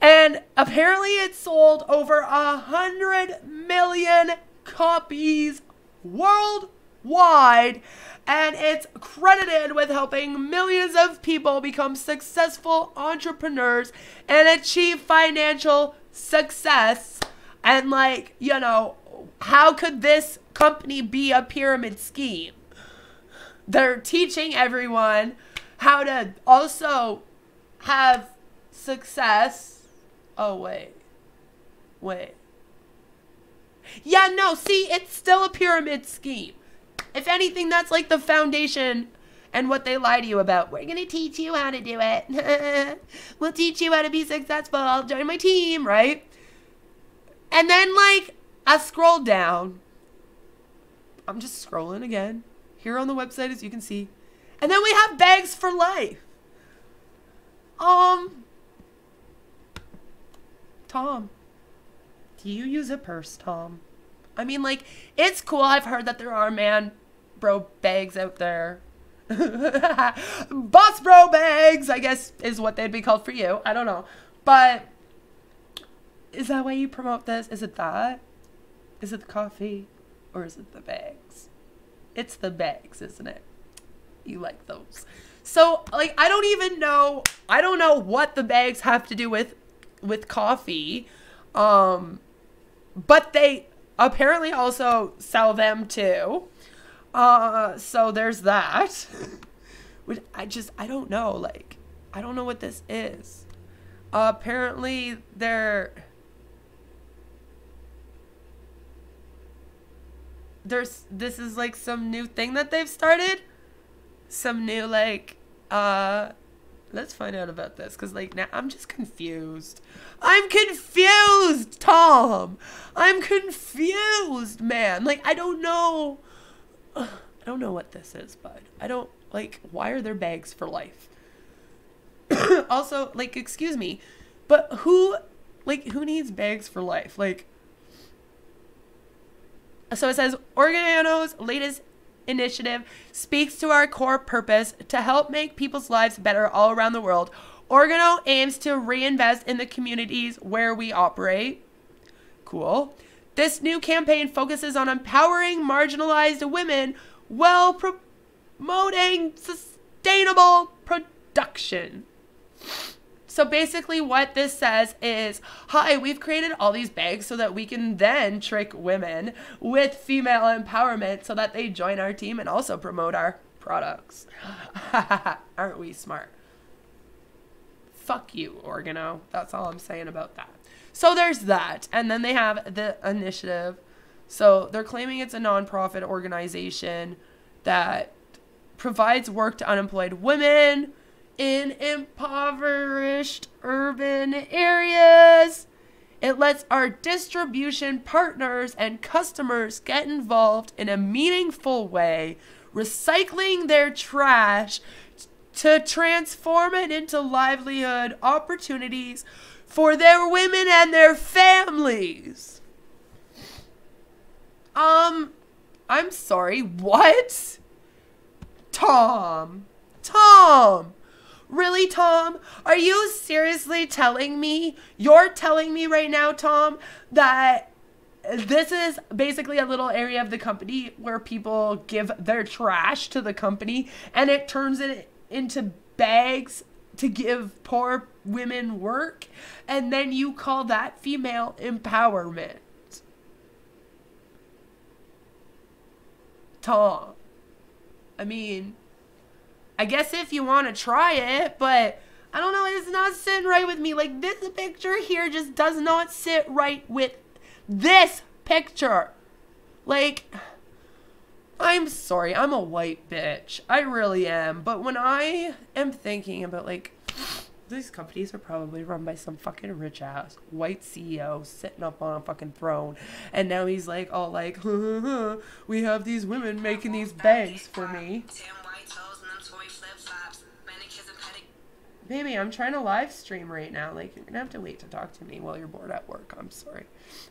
And apparently it sold over a hundred million copies worldwide and it's credited with helping millions of people become successful entrepreneurs and achieve financial success. And, like, you know, how could this company be a pyramid scheme? They're teaching everyone how to also have success. Oh, wait. Wait. Yeah, no, see, it's still a pyramid scheme. If anything, that's like the foundation and what they lie to you about. We're going to teach you how to do it. we'll teach you how to be successful. Join my team, right? And then, like, I scroll down. I'm just scrolling again. Here on the website, as you can see. And then we have bags for life. Um, Tom, do you use a purse, Tom? I mean, like, it's cool. I've heard that there are man bro bags out there. Boss bro bags, I guess, is what they'd be called for you. I don't know. But is that why you promote this? Is it that? Is it the coffee? Or is it the bags? It's the bags, isn't it? You like those. So, like, I don't even know. I don't know what the bags have to do with with coffee. Um, but they apparently also sell them too. Uh, so there's that. Which I just I don't know. Like I don't know what this is. Uh, apparently they're there's this is like some new thing that they've started. Some new like uh let's find out about this because like now i'm just confused i'm confused tom i'm confused man like i don't know I don't know what this is, bud. I don't like why are there bags for life? also, like excuse me, but who like who needs bags for life? Like so it says Organo's latest initiative speaks to our core purpose to help make people's lives better all around the world. Organo aims to reinvest in the communities where we operate. Cool. This new campaign focuses on empowering marginalized women while promoting sustainable production. So basically, what this says is Hi, we've created all these bags so that we can then trick women with female empowerment so that they join our team and also promote our products. Aren't we smart? Fuck you, Organo. That's all I'm saying about that. So there's that. And then they have the initiative. So they're claiming it's a nonprofit organization that provides work to unemployed women in impoverished urban areas. It lets our distribution partners and customers get involved in a meaningful way, recycling their trash to transform it into livelihood opportunities for their women and their families. Um, I'm sorry, what? Tom, Tom, Really, Tom? Are you seriously telling me? You're telling me right now, Tom, that this is basically a little area of the company where people give their trash to the company and it turns it into bags to give poor women work and then you call that female empowerment. Tom. I mean, I guess if you want to try it, but I don't know, it's not sitting right with me. Like this picture here just does not sit right with this picture. Like, I'm sorry, I'm a white bitch. I really am. But when I am thinking about, like, these companies are probably run by some fucking rich ass white CEO sitting up on a fucking throne. And now he's like, all like, we have these women making these bags for me. Baby, I'm trying to live stream right now. Like, you're gonna have to wait to talk to me while you're bored at work. I'm sorry.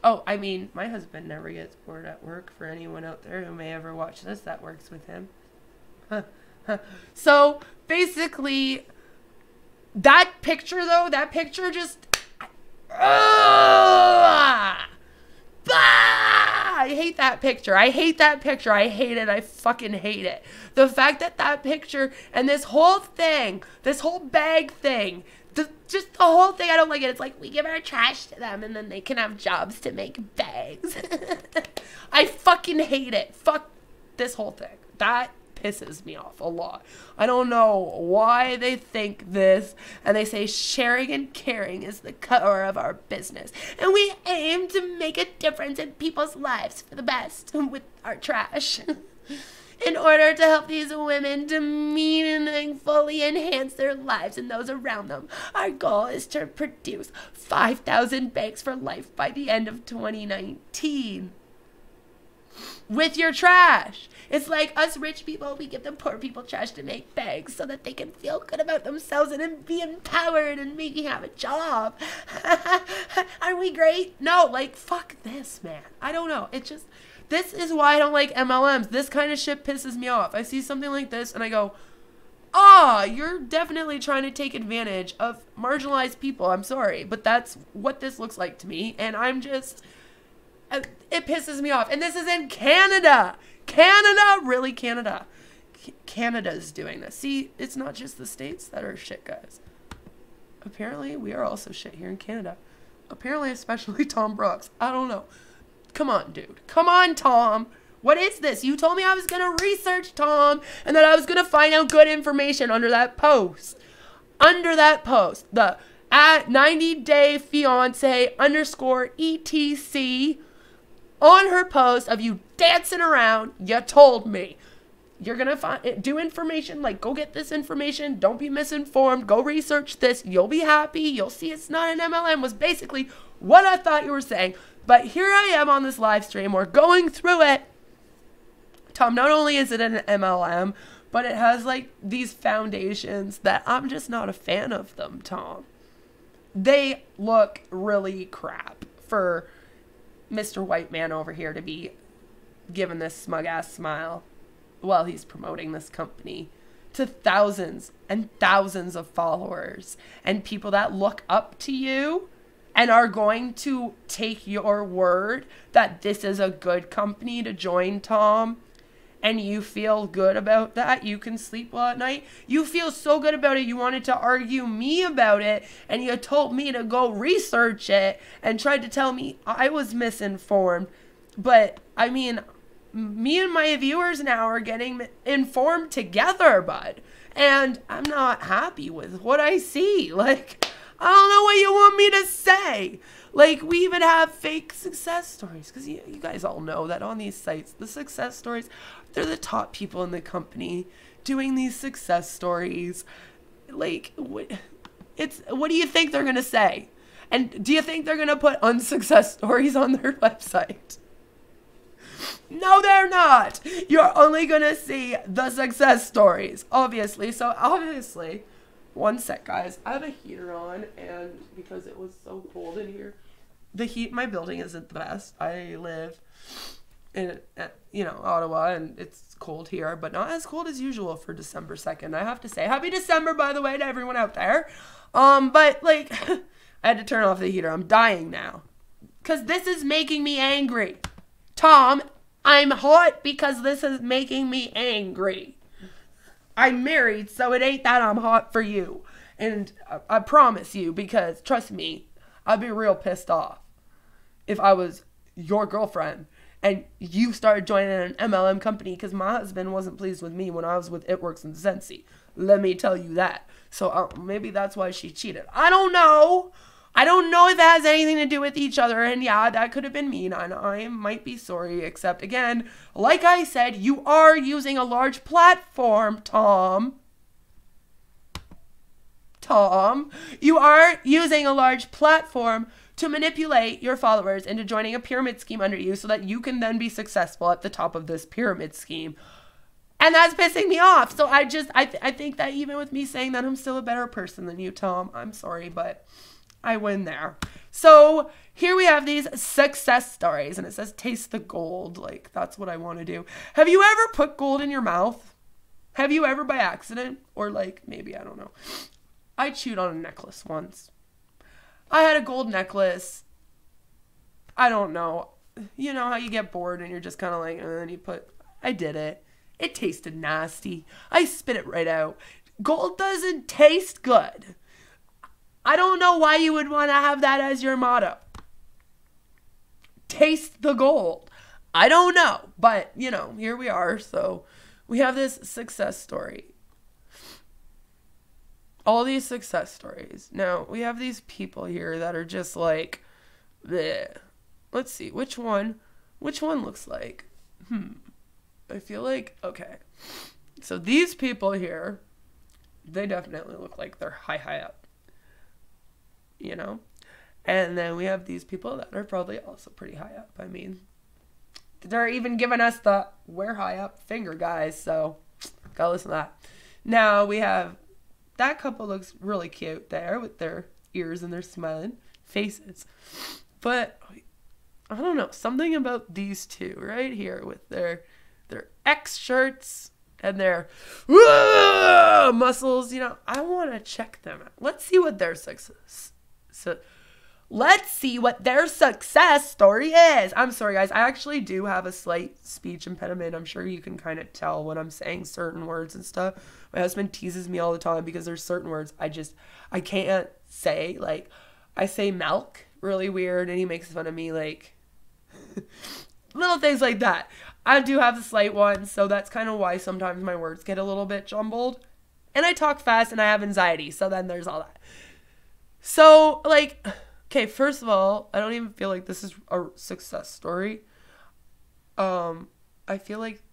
Oh, I mean, my husband never gets bored at work. For anyone out there who may ever watch this, that works with him. so, basically, that picture, though, that picture just. Uh, I hate that picture. I hate that picture. I hate it. I fucking hate it. The fact that that picture and this whole thing, this whole bag thing, the, just the whole thing, I don't like it. It's like we give our trash to them and then they can have jobs to make bags. I fucking hate it. Fuck this whole thing. That pisses me off a lot. I don't know why they think this, and they say sharing and caring is the core of our business. And we aim to make a difference in people's lives for the best with our trash. in order to help these women to meaningfully enhance their lives and those around them. Our goal is to produce 5,000 bags for life by the end of 2019 with your trash. It's like us rich people, we give them poor people trash to make bags so that they can feel good about themselves and be empowered and maybe have a job. Aren't we great? No, like, fuck this, man. I don't know. It just, this is why I don't like MLMs. This kind of shit pisses me off. I see something like this and I go, ah, you're definitely trying to take advantage of marginalized people. I'm sorry, but that's what this looks like to me. And I'm just it pisses me off. And this is in Canada. Canada, really Canada. Canada's doing this. See, it's not just the states that are shit, guys. Apparently, we are also shit here in Canada. Apparently, especially Tom Brooks. I don't know. Come on, dude. Come on, Tom. What is this? You told me I was going to research Tom and that I was going to find out good information under that post. Under that post, the at 90 day fiance underscore etc on her post of you dancing around. You told me. You're going to find eh, do information like go get this information. Don't be misinformed. Go research this. You'll be happy. You'll see it's not an MLM was basically what I thought you were saying. But here I am on this live stream. We're going through it. Tom, not only is it an MLM, but it has like these foundations that I'm just not a fan of them, Tom. They look really crap for Mr. White Man over here to be given this smug ass smile while he's promoting this company to thousands and thousands of followers and people that look up to you and are going to take your word that this is a good company to join, Tom, and you feel good about that, you can sleep well at night. You feel so good about it, you wanted to argue me about it, and you told me to go research it and tried to tell me I was misinformed. But I mean, me and my viewers now are getting informed together, bud. And I'm not happy with what I see. Like, I don't know what you want me to say. Like, we even have fake success stories because you, you guys all know that on these sites, the success stories they're the top people in the company doing these success stories. Like, what, it's what do you think they're gonna say? And do you think they're gonna put unsuccess stories on their website? No, they're not. You're only gonna see the success stories, obviously. So obviously, one sec, guys. I have a heater on, and because it was so cold in here, the heat in my building isn't the best. I live in you know Ottawa, and it's cold here, but not as cold as usual for December second. I have to say, happy December, by the way, to everyone out there. Um, but like, I had to turn off the heater. I'm dying now, cause this is making me angry. Tom, I'm hot because this is making me angry. I'm married, so it ain't that I'm hot for you. And I, I promise you, because trust me, I'd be real pissed off if I was your girlfriend and you started joining an MLM company because my husband wasn't pleased with me when I was with It Works and Scentsy. Let me tell you that. So uh, maybe that's why she cheated. I don't know. I don't know if that has anything to do with each other. And yeah, that could have been mean. And I might be sorry. Except again, like I said, you are using a large platform, Tom. Tom, you are using a large platform to manipulate your followers into joining a pyramid scheme under you so that you can then be successful at the top of this pyramid scheme. And that's pissing me off. So I just, I, th- I think that even with me saying that I'm still a better person than you, Tom, I'm sorry, but I win there. So here we have these success stories, and it says taste the gold. Like, that's what I want to do. Have you ever put gold in your mouth? Have you ever by accident? Or, like, maybe, I don't know. I chewed on a necklace once. I had a gold necklace. I don't know. You know how you get bored and you're just kind of like, uh, and you put. I did it. It tasted nasty. I spit it right out. Gold doesn't taste good. I don't know why you would want to have that as your motto. Taste the gold. I don't know, but you know, here we are. So we have this success story. All these success stories. Now we have these people here that are just like, bleh. let's see which one, which one looks like. Hmm. I feel like okay. So these people here, they definitely look like they're high high up you know? And then we have these people that are probably also pretty high up. I mean, they're even giving us the we're high up finger, guys. So, gotta listen to that. Now we have that couple looks really cute there with their ears and their smiling faces. But I don't know, something about these two right here with their their X shirts and their muscles, you know, I want to check them out. Let's see what their success so let's see what their success story is. I'm sorry, guys. I actually do have a slight speech impediment. I'm sure you can kind of tell when I'm saying certain words and stuff. My husband teases me all the time because there's certain words I just I can't say. Like I say milk really weird, and he makes fun of me like little things like that. I do have a slight one, so that's kind of why sometimes my words get a little bit jumbled. And I talk fast and I have anxiety, so then there's all that. So, like, okay, first of all, I don't even feel like this is a success story. Um, I feel like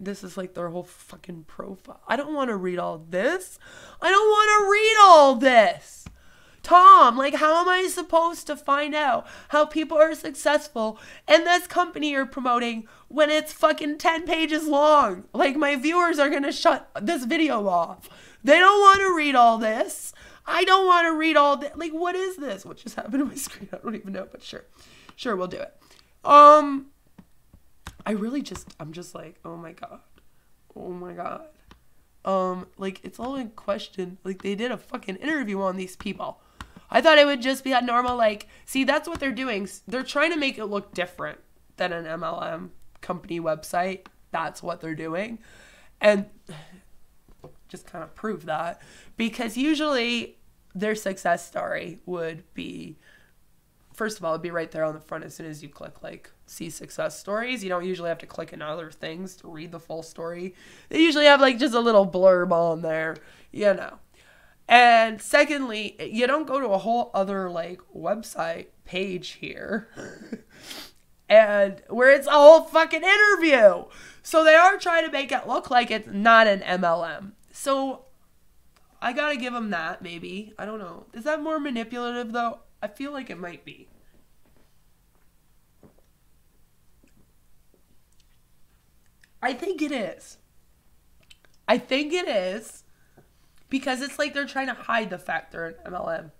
this is like their whole fucking profile. I don't want to read all this. I don't want to read all this. Tom, like, how am I supposed to find out how people are successful in this company you're promoting when it's fucking 10 pages long? Like, my viewers are gonna shut this video off. They don't want to read all this. I don't want to read all that. Like, what is this? What just happened to my screen? I don't even know, but sure. Sure, we'll do it. Um, I really just, I'm just like, oh my God. Oh my God. Um, like, it's all in question. Like, they did a fucking interview on these people. I thought it would just be a normal, like, see, that's what they're doing. They're trying to make it look different than an MLM company website. That's what they're doing. And just kind of prove that. Because usually their success story would be first of all it'd be right there on the front as soon as you click like see success stories. You don't usually have to click in other things to read the full story. They usually have like just a little blurb on there you know. And secondly you don't go to a whole other like website page here. And where it's a whole fucking interview. So they are trying to make it look like it's not an mlm so I gotta give him that, maybe. I don't know. Is that more manipulative, though? I feel like it might be. I think it is. I think it is because it's like they're trying to hide the fact they're an MLM.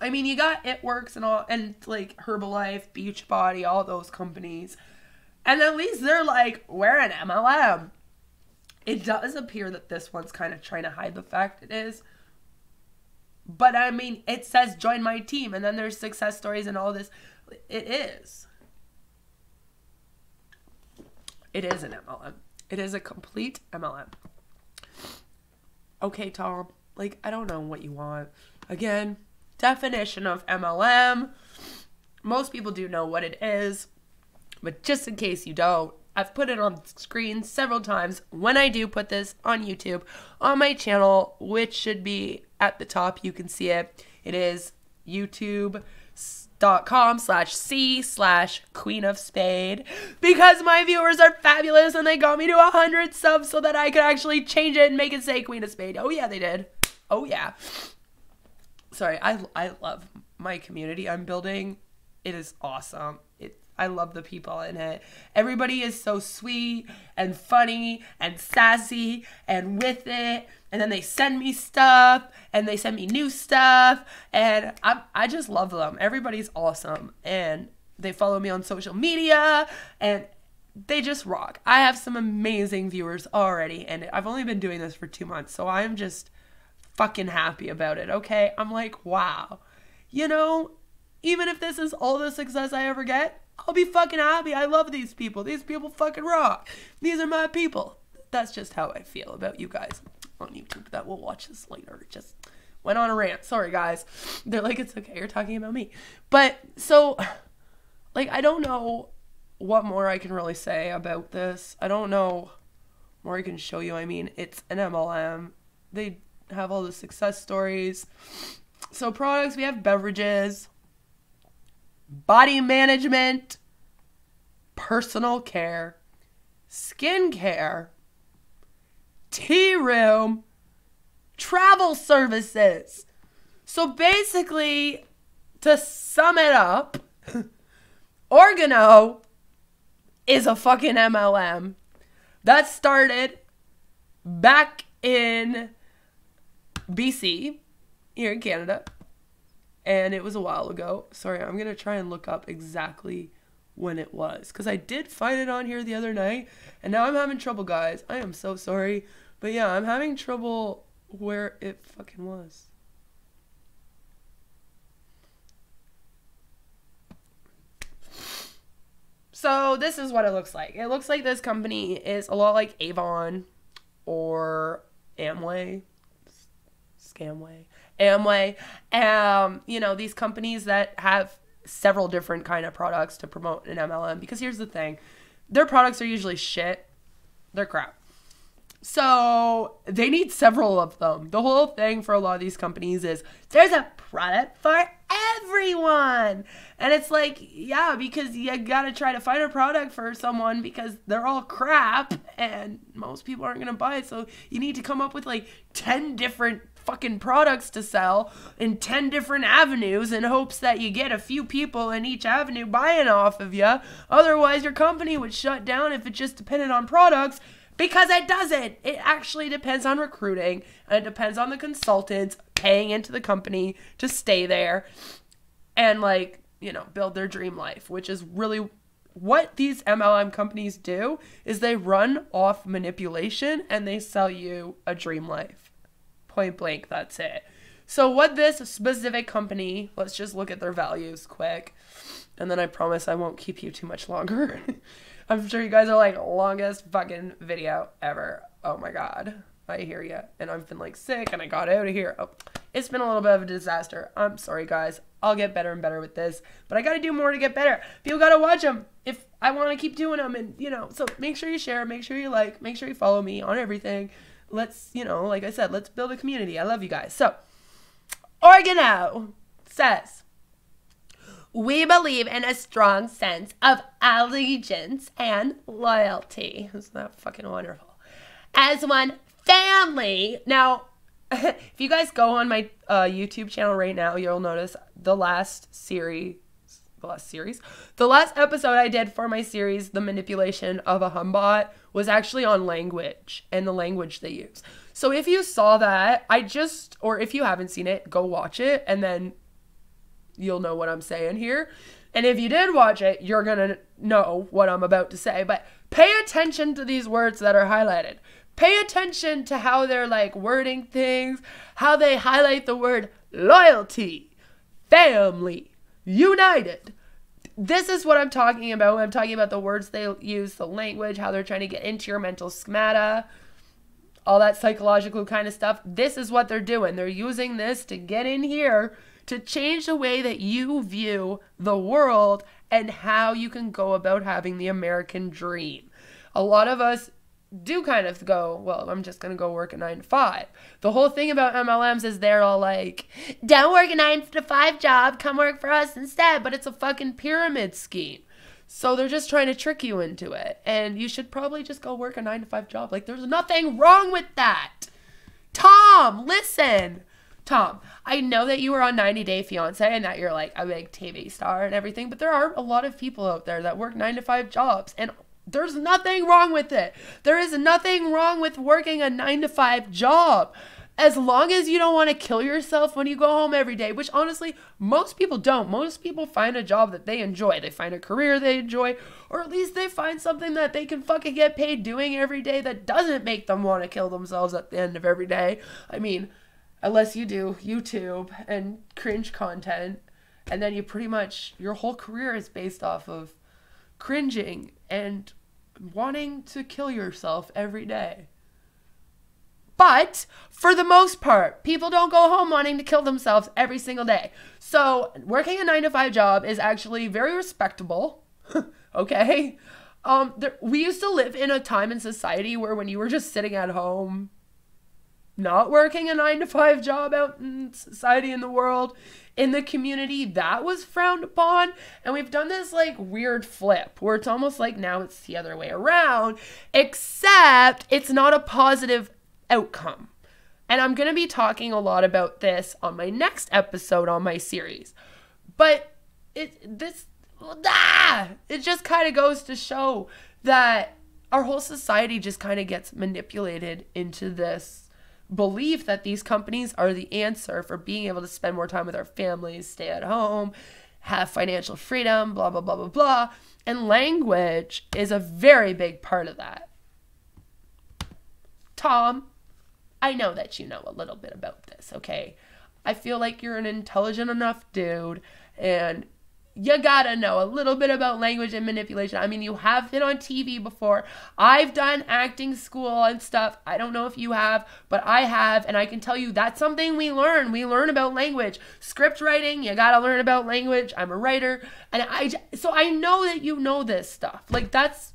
I mean, you got It Works and all, and like Herbalife, Beachbody, all those companies And at least they're like, we're an MLM. It does appear that this one's kind of trying to hide the fact it is. But I mean, it says join my team, and then there's success stories and all this. It is. It is an MLM. It is a complete MLM. Okay, Tom. Like, I don't know what you want. Again, definition of MLM. Most people do know what it is, but just in case you don't, I've put it on screen several times when I do put this on YouTube on my channel, which should be at the top. You can see it. It is youtube.com slash C slash Queen of spade. Because my viewers are fabulous and they got me to 100 subs so that i could actually change it and make it say queen of spade. Oh yeah they did. Oh yeah. Sorry i i love my community i'm building. It is awesome I love the people in it. Everybody is so sweet and funny and sassy and with it. And then they send me stuff and they send me new stuff. And I, I just love them. Everybody's awesome. And they follow me on social media and they just rock. I have some amazing viewers already. And I've only been doing this for two months. So I'm just fucking happy about it. Okay. I'm like, wow. You know, even if this is all the success I ever get, I'll be fucking happy. I love these people. These people fucking rock. These are my people. That's just how I feel about you guys on YouTube that will watch this later. Just went on a rant. Sorry, guys. They're like, it's okay. You're talking about me. But so, like, I don't know what more I can really say about this. I don't know more I can show you. I mean, it's an MLM. They have all the success stories. So, products, we have beverages body management, personal care, skin care, tea room, travel services. So basically, to sum it up, Organo is a fucking MLM that started back in BC, here in Canada and it was a while ago. Sorry, I'm to try and look up exactly when it was because I did find it on here the other night and now I'm having trouble, guys. I am so sorry. But yeah, I'm having trouble where it fucking was. So this is what it looks like. It looks like this company is a lot like Avon or Amway, Scamway. Amway, um, you know, these companies that have several different kind of products to promote an MLM. Because here's the thing, their products are usually shit. They're crap. So they need several of them. The whole thing for a lot of these companies is there's a product for everyone. And it's like, yeah, because you gotta try to find a product for someone because they're all crap and most people aren't gonna buy it. So you need to come up with like 10 different fucking products to sell in 10 different avenues in hopes that you get a few people in each avenue buying off of you. Otherwise, your company would shut down if it just depended on products because it doesn't. It actually depends on recruiting and it depends on the consultants paying into the company to stay there and, like, you know, build their dream life, which is really what these MLM companies do is they run off manipulation and they sell you a dream life point blank, that's it. So, what this specific company, let's just look at their values quick. And then I promise I won't keep you too much longer. I'm sure you guys are like, longest fucking video ever. Oh my god. I hear you. And I've been like sick and I got out of here. Oh, it's been a little bit of a disaster. I'm sorry, guys. I'll get better and better with this. But I got to do more to get better. People got to watch them if I want to keep doing them. And, you know, so make sure you share, make sure you like, make sure you follow me on everything let's, you know, like I said, let's build a community. I love you guys. So, Organo says, we believe in a strong sense of allegiance and loyalty. Isn't that fucking wonderful? As one family. Now, if you guys go on my uh, YouTube channel right now, you'll notice the last series the last series. The last episode I did for my series, The Manipulation of a Hunbot, was actually on language and the language they use. So if you saw that, I just, or if you haven't seen it, go watch it and then you'll know what I'm saying here. And if you did watch it, you're going to know what I'm about to say. But pay attention to these words that are highlighted. Pay attention to how they're like wording things, how they highlight the word loyalty, family, united. This is what I'm talking about. I'm talking about the words they use, the language, how they're trying to get into your mental schemata, all that psychological kind of stuff. This is what they're doing. They're using this to get in here to change the way that you view the world and how you can go about having the American dream. A lot of us do kind of go, well, I'm just going to go work a nine to five. The whole thing about MLMs is they're all like, don't work a nine to five job, come work for us instead. But it's a fucking pyramid scheme. So they're just trying to trick you into it. And you should probably just go work a nine to five job. Like, there's nothing wrong with that. Tom, listen. Tom, I know that you were on 90 Day Fiance and that you're like a big TV star and everything, but there are a lot of people out there that work nine to five jobs. And there's nothing wrong with it. There is nothing wrong with working a nine to five job. As long as you don't want to kill yourself when you go home every day, which honestly, most people don't. Most people find a job that they enjoy. They find a career they enjoy, or at least they find something that they can fucking get paid doing every day that doesn't make them want to kill themselves at the end of every day. I mean, unless you do YouTube and cringe content, and then you pretty much, your whole career is based off of cringing and wanting to kill yourself every day. But for the most part, people don't go home wanting to kill themselves every single day. So, working a 9 to 5 job is actually very respectable. okay? Um there, we used to live in a time in society where when you were just sitting at home not working a 9 to 5 job out in society in the world, in the community that was frowned upon. And we've done this like weird flip where it's almost like now it's the other way around except it's not a positive outcome. And i'm going to be talking a lot about this on my next episode on my series. But it this ah, it just kind of goes to show that our whole society just kind of gets manipulated into this belief that these companies are the answer for being able to spend more time with our families, stay at home, have financial freedom, blah, blah, blah, blah, blah. And language is a very big part of that. Tom, I know that you know a little bit about this, okay? I feel like you're an intelligent enough dude and you gotta know a little bit about language and manipulation. I mean, you have been on TV before. I've done acting school and stuff. I don't know if you have, but I have, and I can tell you that's something we learn. We learn about language, script writing. You gotta learn about language. I'm a writer, and I so I know that you know this stuff. Like that's,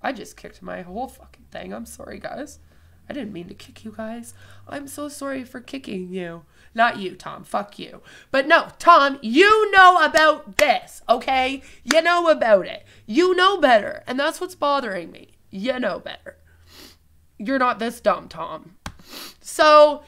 I just kicked my whole fucking thing. I'm sorry, guys. I didn't mean to kick you guys. I'm so sorry for kicking you. Not you, Tom. Fuck you. But no, Tom, you know about this, okay? You know about it. You know better. And that's what's bothering me. You know better. You're not this dumb, Tom. So,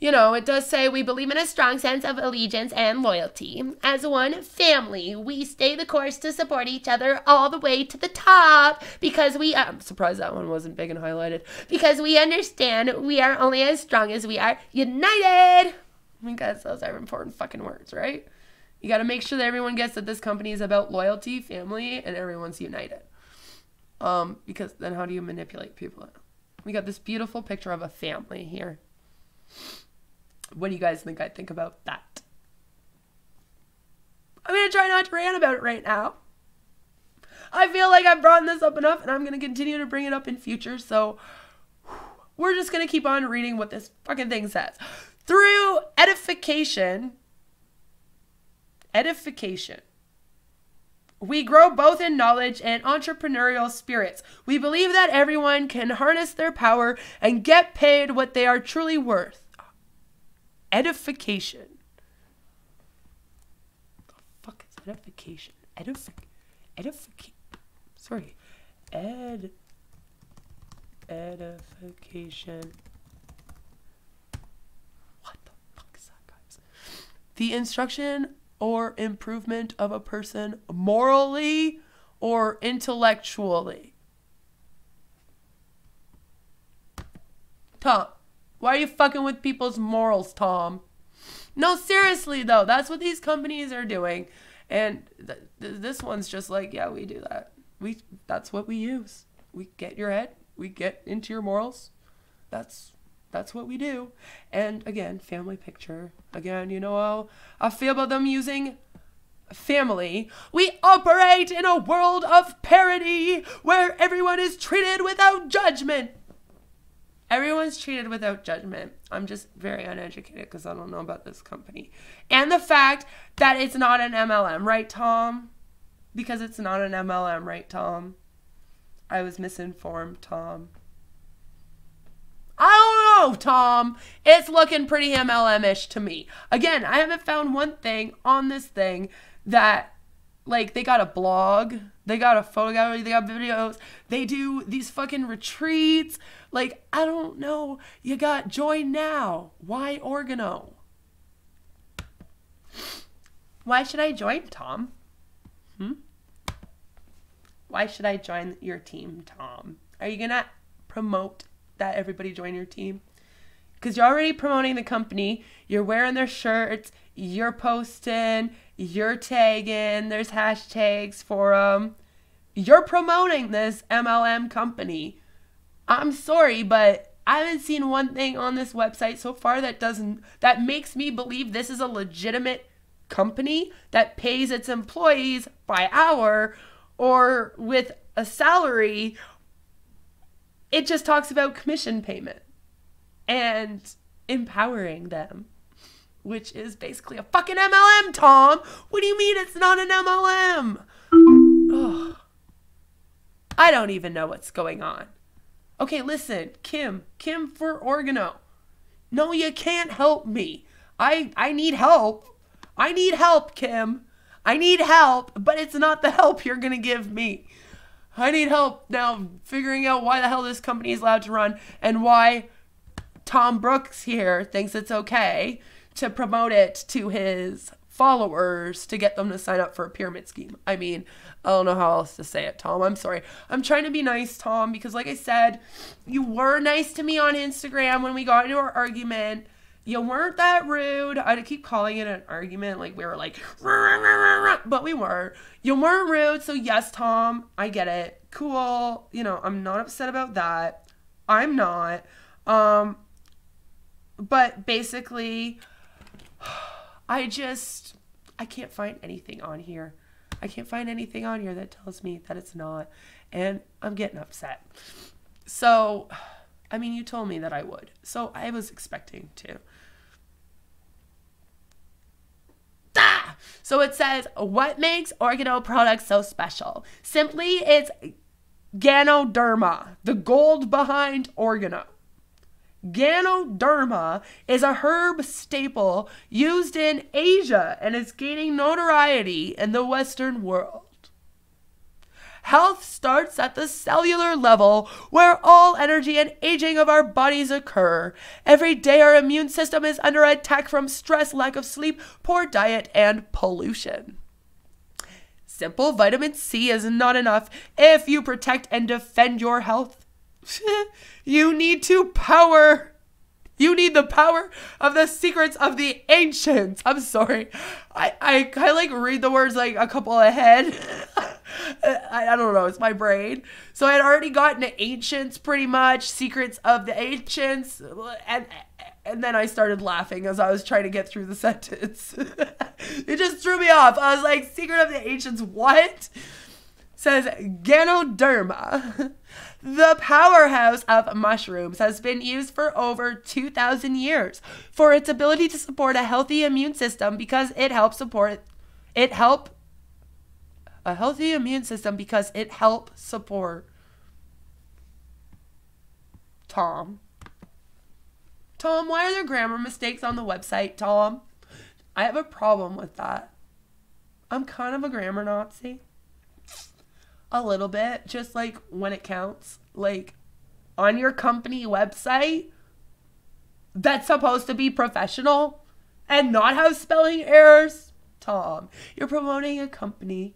you know, it does say we believe in a strong sense of allegiance and loyalty. As one family, we stay the course to support each other all the way to the top because we, I'm surprised that one wasn't big and highlighted, because we understand we are only as strong as we are united. Because those are important fucking words, right? You got to make sure that everyone gets that this company is about loyalty, family, and everyone's united. Um, because then how do you manipulate people? We got this beautiful picture of a family here. What do you guys think I think about that? I'm gonna try not to rant about it right now. I feel like I've brought this up enough and I'm gonna continue to bring it up in future, so we're just gonna keep on reading what this fucking thing says. Through edification, edification. We grow both in knowledge and entrepreneurial spirits. We believe that everyone can harness their power and get paid what they are truly worth. Edification. The fuck is edification? Edific edification. Sorry. Ed edification. The instruction or improvement of a person morally or intellectually. Tom, why are you fucking with people's morals, Tom? No, seriously though, that's what these companies are doing. And th- th- this one's just like, yeah, we do that. We that's what we use. We get your head, we get into your morals. That's that's what we do. And again, family picture. Again, you know how I feel about them using family. We operate in a world of parity where everyone is treated without judgment. Everyone's treated without judgment. I'm just very uneducated because I don't know about this company. And the fact that it's not an MLM, right, Tom? Because it's not an MLM, right, Tom? I was misinformed, Tom. Know, Tom. It's looking pretty MLM ish to me. Again, I haven't found one thing on this thing that, like, they got a blog, they got a photo gallery, they got videos, they do these fucking retreats. Like, I don't know. You got join now. Why organo? Why should I join, Tom? Hmm? Why should I join your team, Tom? Are you to promote that everybody join your team? Because you're already promoting the company. You're wearing their shirts. You're posting. You're tagging. There's hashtags for them. You're promoting this MLM company. I'm sorry, but I haven't seen one thing on this website so far that doesn't that makes me believe this is a legitimate company that pays its employees by hour or with a salary. It just talks about commission payment and empowering them, which is basically a fucking MLM, Tom. What do you mean it's not an MLM? Oh, I don't even know what's going on. Okay, listen, Kim, Kim for Organo. No, you can't help me. I I need help. I need help, Kim. I need help, but it's not the help you're going to give me. I need help now figuring out why the hell this company is allowed to run and why Tom Brooks here thinks it's okay to promote it to his followers to get them to sign up for a pyramid scheme. I mean, I don't know how else to say it, Tom. I'm sorry. I'm trying to be nice, Tom, because like I said, you were nice to me on Instagram when we got into our argument you weren't that rude. I keep calling it an argument, like we were like, but we were. You weren't rude, so yes, Tom, I get it. Cool. You know, I'm not upset about that. I'm not. Um, but basically, I just I can't find anything on here. I can't find anything on here that tells me that it's not, and I'm getting upset. So, I mean, you told me that I would, so I was expecting to. So it says, what makes organo products so special? Simply, it's Ganoderma, the gold behind organo. Ganoderma is a herb staple used in Asia and is gaining notoriety in the Western world. Health starts at the cellular level, where all energy and aging of our bodies occur. Every day, our immune system is under attack from stress, lack of sleep, poor diet, and pollution. Simple vitamin C is not enough if you protect and defend your health. you need to power you need the power of the secrets of the ancients. I'm sorry. I, I kind of like read the words like a couple ahead. I, I don't know. It's my brain. So I had already gotten to ancients pretty much, secrets of the ancients. And, and then I started laughing as I was trying to get through the sentence. it just threw me off. I was like, secret of the ancients, what? Says Ganoderma. The powerhouse of mushrooms has been used for over 2,000 years for its ability to support a healthy immune system because it helps support it help a healthy immune system because it help support Tom. Tom, why are there grammar mistakes on the website, Tom? I have a problem with that. I'm kind of a grammar Nazi a little bit, just like when it counts. Like on your company website that's supposed to be professional and not have spelling errors. Tom, you're promoting a company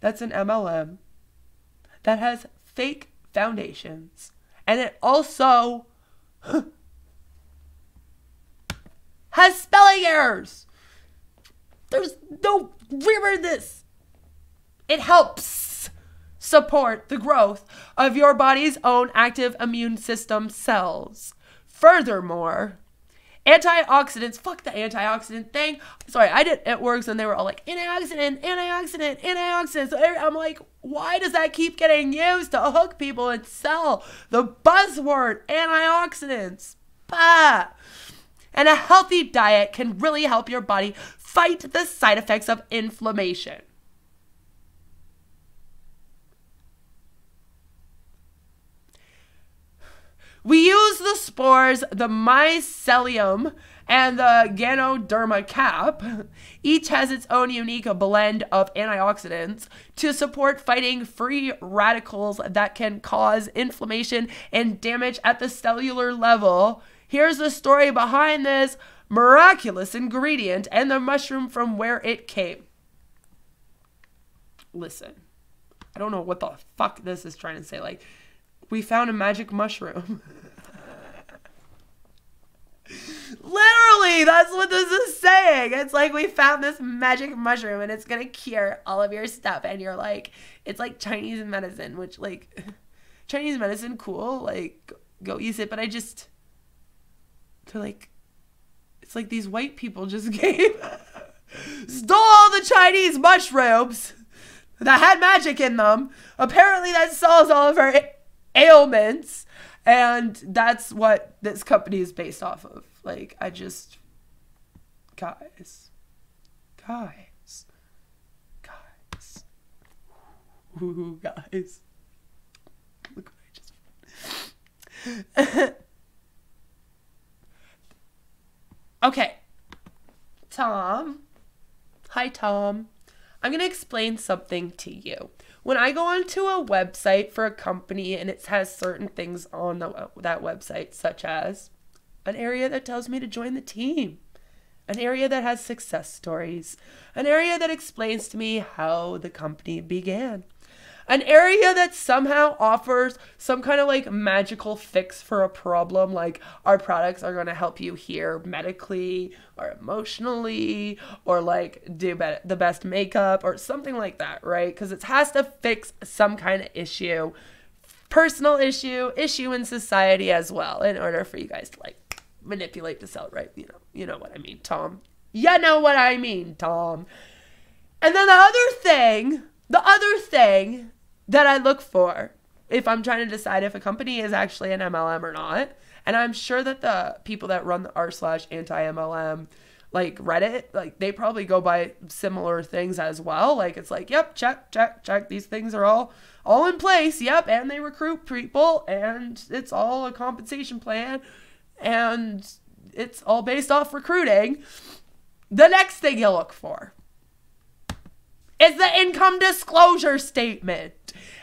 that's an MLM that has fake foundations and it also has spelling errors. There's no in this. It helps support the growth of your body's own active immune system cells. Furthermore, antioxidants, fuck the antioxidant thing. Sorry, I did it works and they were all like antioxidant, antioxidant, antioxidant. So I'm like, why does that keep getting used to hook people and sell the buzzword antioxidants? Bah. And a healthy diet can really help your body fight the side effects of inflammation. We use the spores, the mycelium, and the Ganoderma cap. Each has its own unique blend of antioxidants to support fighting free radicals that can cause inflammation and damage at the cellular level. Here's the story behind this miraculous ingredient and the mushroom from where it came. Listen, I don't know what the fuck this is trying to say. Like, we found a magic mushroom. Literally, that's what this is saying. It's like we found this magic mushroom and it's gonna cure all of your stuff. And you're like, it's like Chinese medicine, which like Chinese medicine, cool. Like, go use it. But I just, they're like, it's like these white people just came, stole the Chinese mushrooms that had magic in them. Apparently, that solves all of our ailments. And that's what this company is based off of. Like, I just. Guys. Guys. Guys. Ooh, guys. Look what I just. okay. Tom. Hi, Tom. I'm going to explain something to you when I go onto a website for a company and it has certain things on the, that website, such as an area that tells me to join the team, an area that has success stories, an area that explains to me how the company began, an area that somehow offers some kind of like magical fix for a problem like our products are going to help you here medically or emotionally or like do be- the best makeup or something like that right? Because it has to fix some kind of issue personal issue issue in society as well in order for you guys to like manipulate to sell right? You know you know what i mean tom. You know what i mean tom. And then the other thing the other thing that I look for if I'm trying to decide if a company is actually an MLM or not. And I'm sure that the people that run the r slash anti MLM like Reddit, like they probably go by similar things as well. Like it's like, yep, check, check, check. These things are all all in place. Yep, and they recruit people, and it's all a compensation plan, and it's all based off recruiting. The next thing you look for is the income disclosure statement.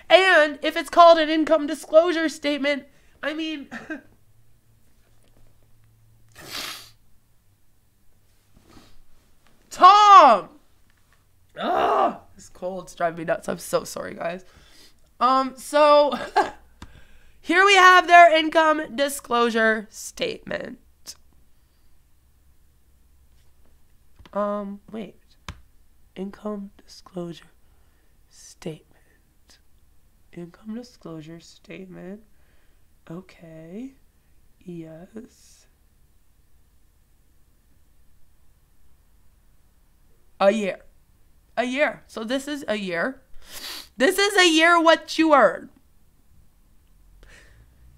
And if it's called an income disclosure statement, I mean, Tom! Ugh, it's cold. It's driving me nuts. I'm so sorry, guys. Um, so here we have their income disclosure statement. Um, wait income disclosure statement. Income disclosure statement. Okay. Yes. A year. A year. So this is a year. This is a year what you earn.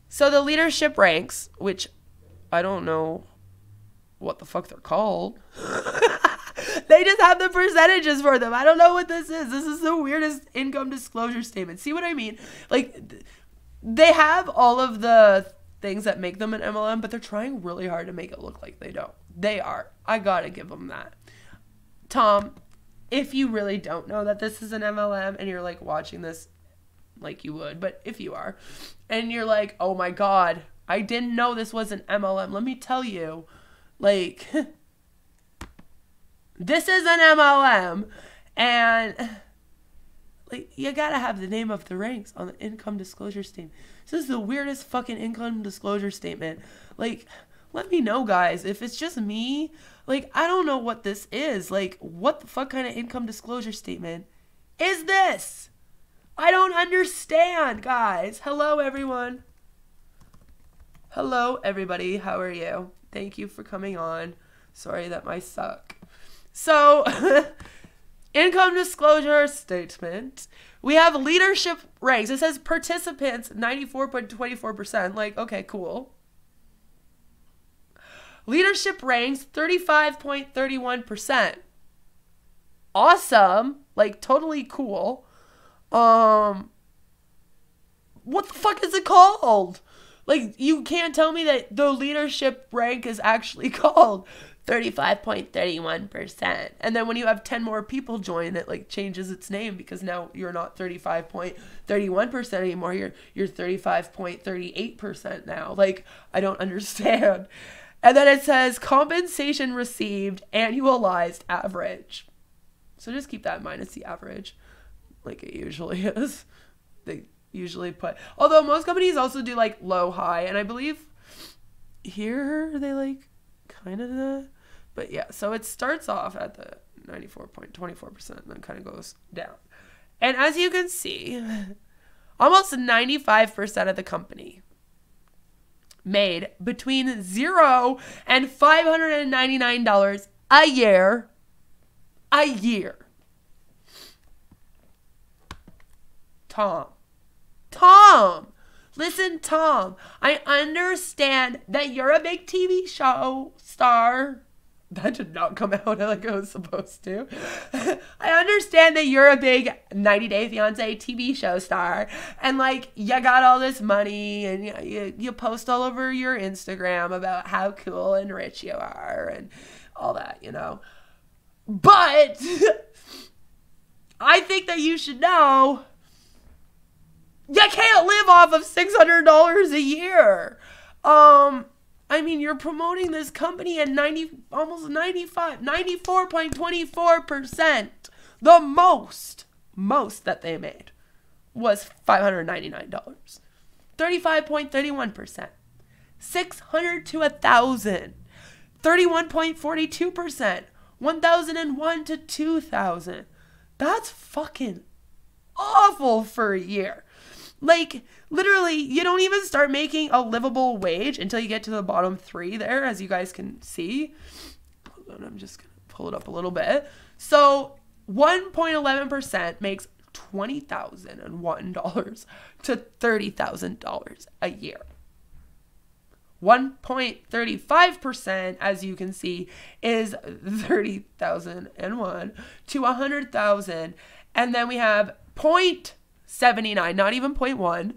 So the leadership ranks, which I don't know what the fuck they're called. they just have the percentages for them. I don't know what this is. This is the weirdest income disclosure statement. See what I mean? Like, they have all of the things that make them an MLM, but they're trying really hard to make it look like they don't. They are. I gotta give them that. Tom, if you really don't know that this is an MLM and you're like watching this like you would, but if you are, and you're like, oh my God, I didn't know this was an MLM, let me tell you, like, this is an MLM, and like you gotta have the name of the ranks on the income disclosure statement. This is the weirdest fucking income disclosure statement. Like, let me know, guys. If it's just me, like, I don't know what this is. Like, what the fuck kind of income disclosure statement is this? I don't understand, guys. Hello, everyone. Hello, everybody. How are you? Thank you for coming on. Sorry that my suck. So, income disclosure statement. We have leadership ranks. It says participants 94.24%. Like, okay, cool. Leadership ranks 35.31%. Awesome. Like totally cool. Um what the fuck is it called? Like, you can't tell me that the leadership rank is actually called 35.31%. And then when you have 10 more people join, it like changes its name because now you're not 35.31% anymore. You're you're 35.38% now. Like, I don't understand. And then it says compensation received annualized average. So just keep that in mind. It's the average, like it usually is. They usually put. Although most companies also do like low high, and I believe here they like kind of the. But yeah, so it starts off at the 94.24% and then kind of goes down. And as you can see, almost 95% of the company made between zero and $599 a year. A year. Tom, Tom, listen, Tom, I understand that you're a big TV show star. That did not come out like it was supposed to. I understand that you're a big 90 Day Fiance TV show star and like you got all this money and you, you, you post all over your Instagram about how cool and rich you are and all that, you know. But I think that you should know you can't live off of $600 a year. Um, I mean, you're promoting this company at 90, almost 95, 94.24%. The most, most that they made was $599. 35.31%. 600 to 1,000. 31.42%. 1,001 to 2,000. That's fucking awful for a year. Like, literally, you don't even start making a livable wage until you get to the bottom three there, as you guys can see. I'm just going to pull it up a little bit. So, 1.11% makes $20,001 to $30,000 a year. 1.35%, as you can see, is 30,001 to 100,000. And then we have 0.79, not even 0.1,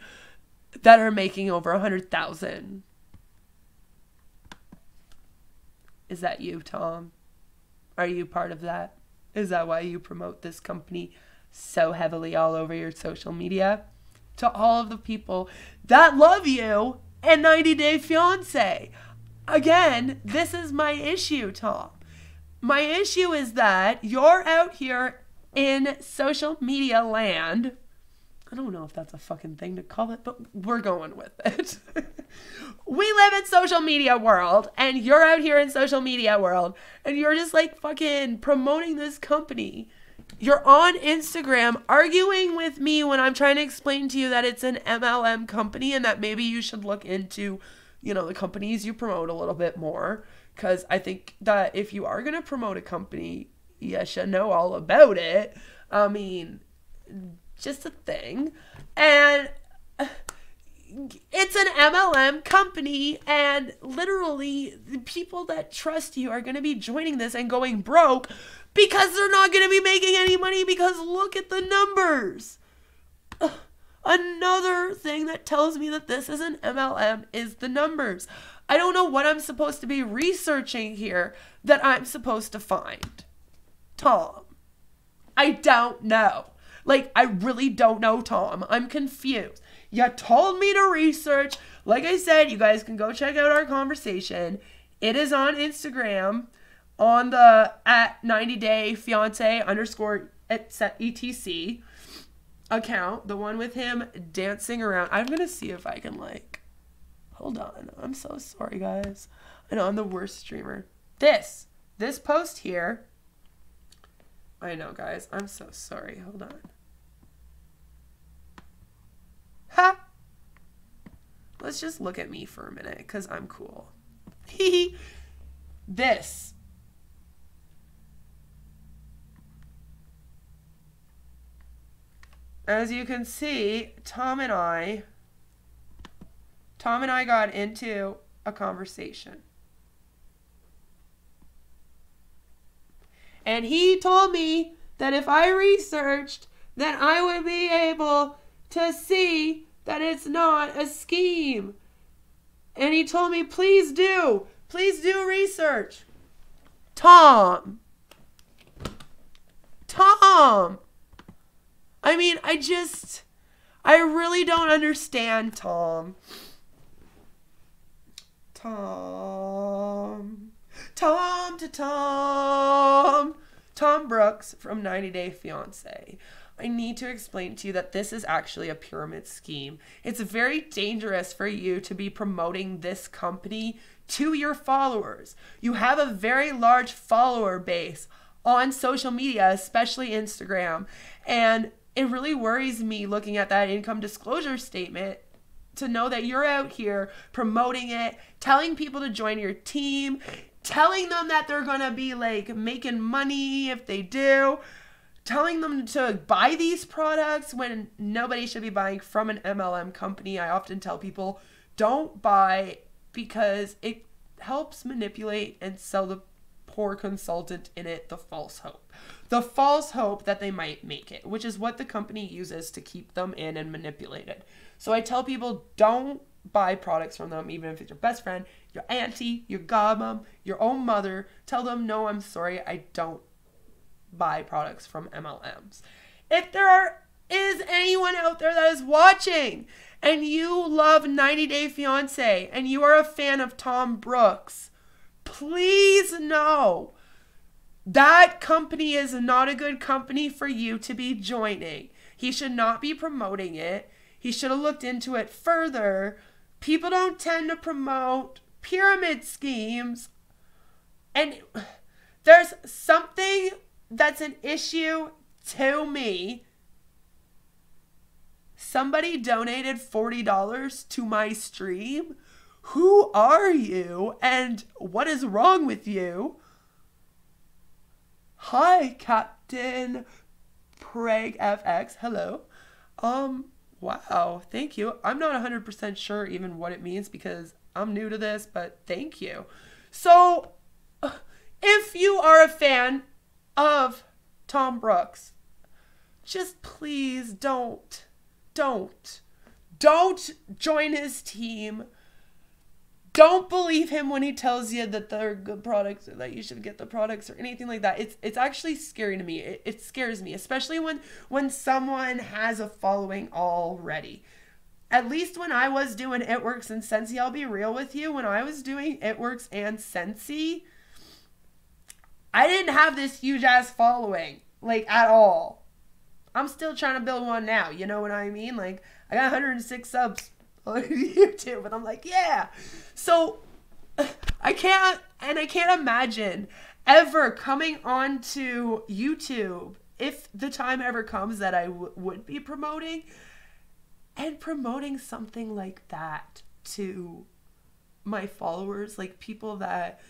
that are making over 100,000. Is that you, Tom? Are you part of that? Is that why you promote this company so heavily all over your social media? To all of the people that love you and 90 Day Fiance. Again, this is my issue, Tom. My issue is that you're out here in social media land. I don't know if that's a fucking thing to call it, but we're going with it. we live in social media world and you're out here in social media world and you're just like fucking promoting this company you're on Instagram arguing with me when I'm trying to explain to you that it's an MLM company and that maybe you should look into, you know, the companies you promote a little bit more. Because I think that if you are going to promote a company, you should know all about it. I mean, just a thing. And it's an MLM company, and literally, the people that trust you are going to be joining this and going broke because they're not going to be making any money because look at the numbers. Another thing that tells me that this is an MLM is the numbers. I don't know what I'm supposed to be researching here that I'm supposed to find. Tom. I don't know. Like, I really don't know, Tom. I'm confused. You told me to research. Like I said, you guys can go check out our conversation. It is on Instagram on the at 90 day fiance underscore etc account the one with him dancing around i'm gonna see if i can like Hold on. I'm so sorry, guys. I know I'm the worst streamer. This, this post here. I know, guys. I'm so sorry. Hold on. Ha! Let's just look at me for a minute because I'm cool. Hee this. As you can see, Tom and I, Tom and I got into a conversation. And he told me that if I researched, then I would be able to see that it's not a scheme. And he told me, please do. Please do research. Tom. Tom. I mean, I just, I really don't understand Tom. Tom. Tom to Tom. Tom Brooks from 90 Day Fiance. I need to explain to you that this is actually a pyramid scheme. It's very dangerous for you to be promoting this company to your followers. You have a very large follower base on social media, especially Instagram. And it really worries me looking at that income disclosure statement to know that you're out here promoting it, telling people to join your team, telling them that they're going to be like making money if they do telling them to buy these products when nobody should be buying from an MLM company. I often tell people don't buy because it helps manipulate and sell the poor consultant in it the false hope. The false hope that they might make it, which is what the company uses to keep them in and manipulated. So I tell people don't buy products from them, even if it's your best friend, your auntie, your godmom, your own mother. Tell them, no, I'm sorry, I don't buy products from MLMs. If there are, is anyone out there that is watching and you love 90 Day Fiance and you are a fan of Tom Brooks, please know that company is not a good company for you to be joining. He should not be promoting it. He should have looked into it further. People don't tend to promote pyramid schemes. And there's something that's an issue to me. Somebody donated $40 to my stream. Who are you and what is wrong with you? Hi, Captain Preg FX. Hello. Um, wow, thank you. I'm not 100% sure even what it means because I'm new to this, but thank you. So, if you are a fan of Tom Brooks. Just please don't, don't, don't join his team. Don't believe him when he tells you that they're good products or that you should get the products or anything like that. It's it's actually scary to me. It, it scares me, especially when when someone has a following already at least when I was doing It Works and Scentsy, I'll be real with you. When I was doing It Works and Scentsy, I didn't have this huge ass following, like at all. I'm still trying to build one now, you know what I mean? Like, I got 106 subs on YouTube, and I'm like, yeah. So, I can't, and I can't imagine ever coming onto YouTube if the time ever comes that I w- would be promoting and promoting something like that to my followers, like people that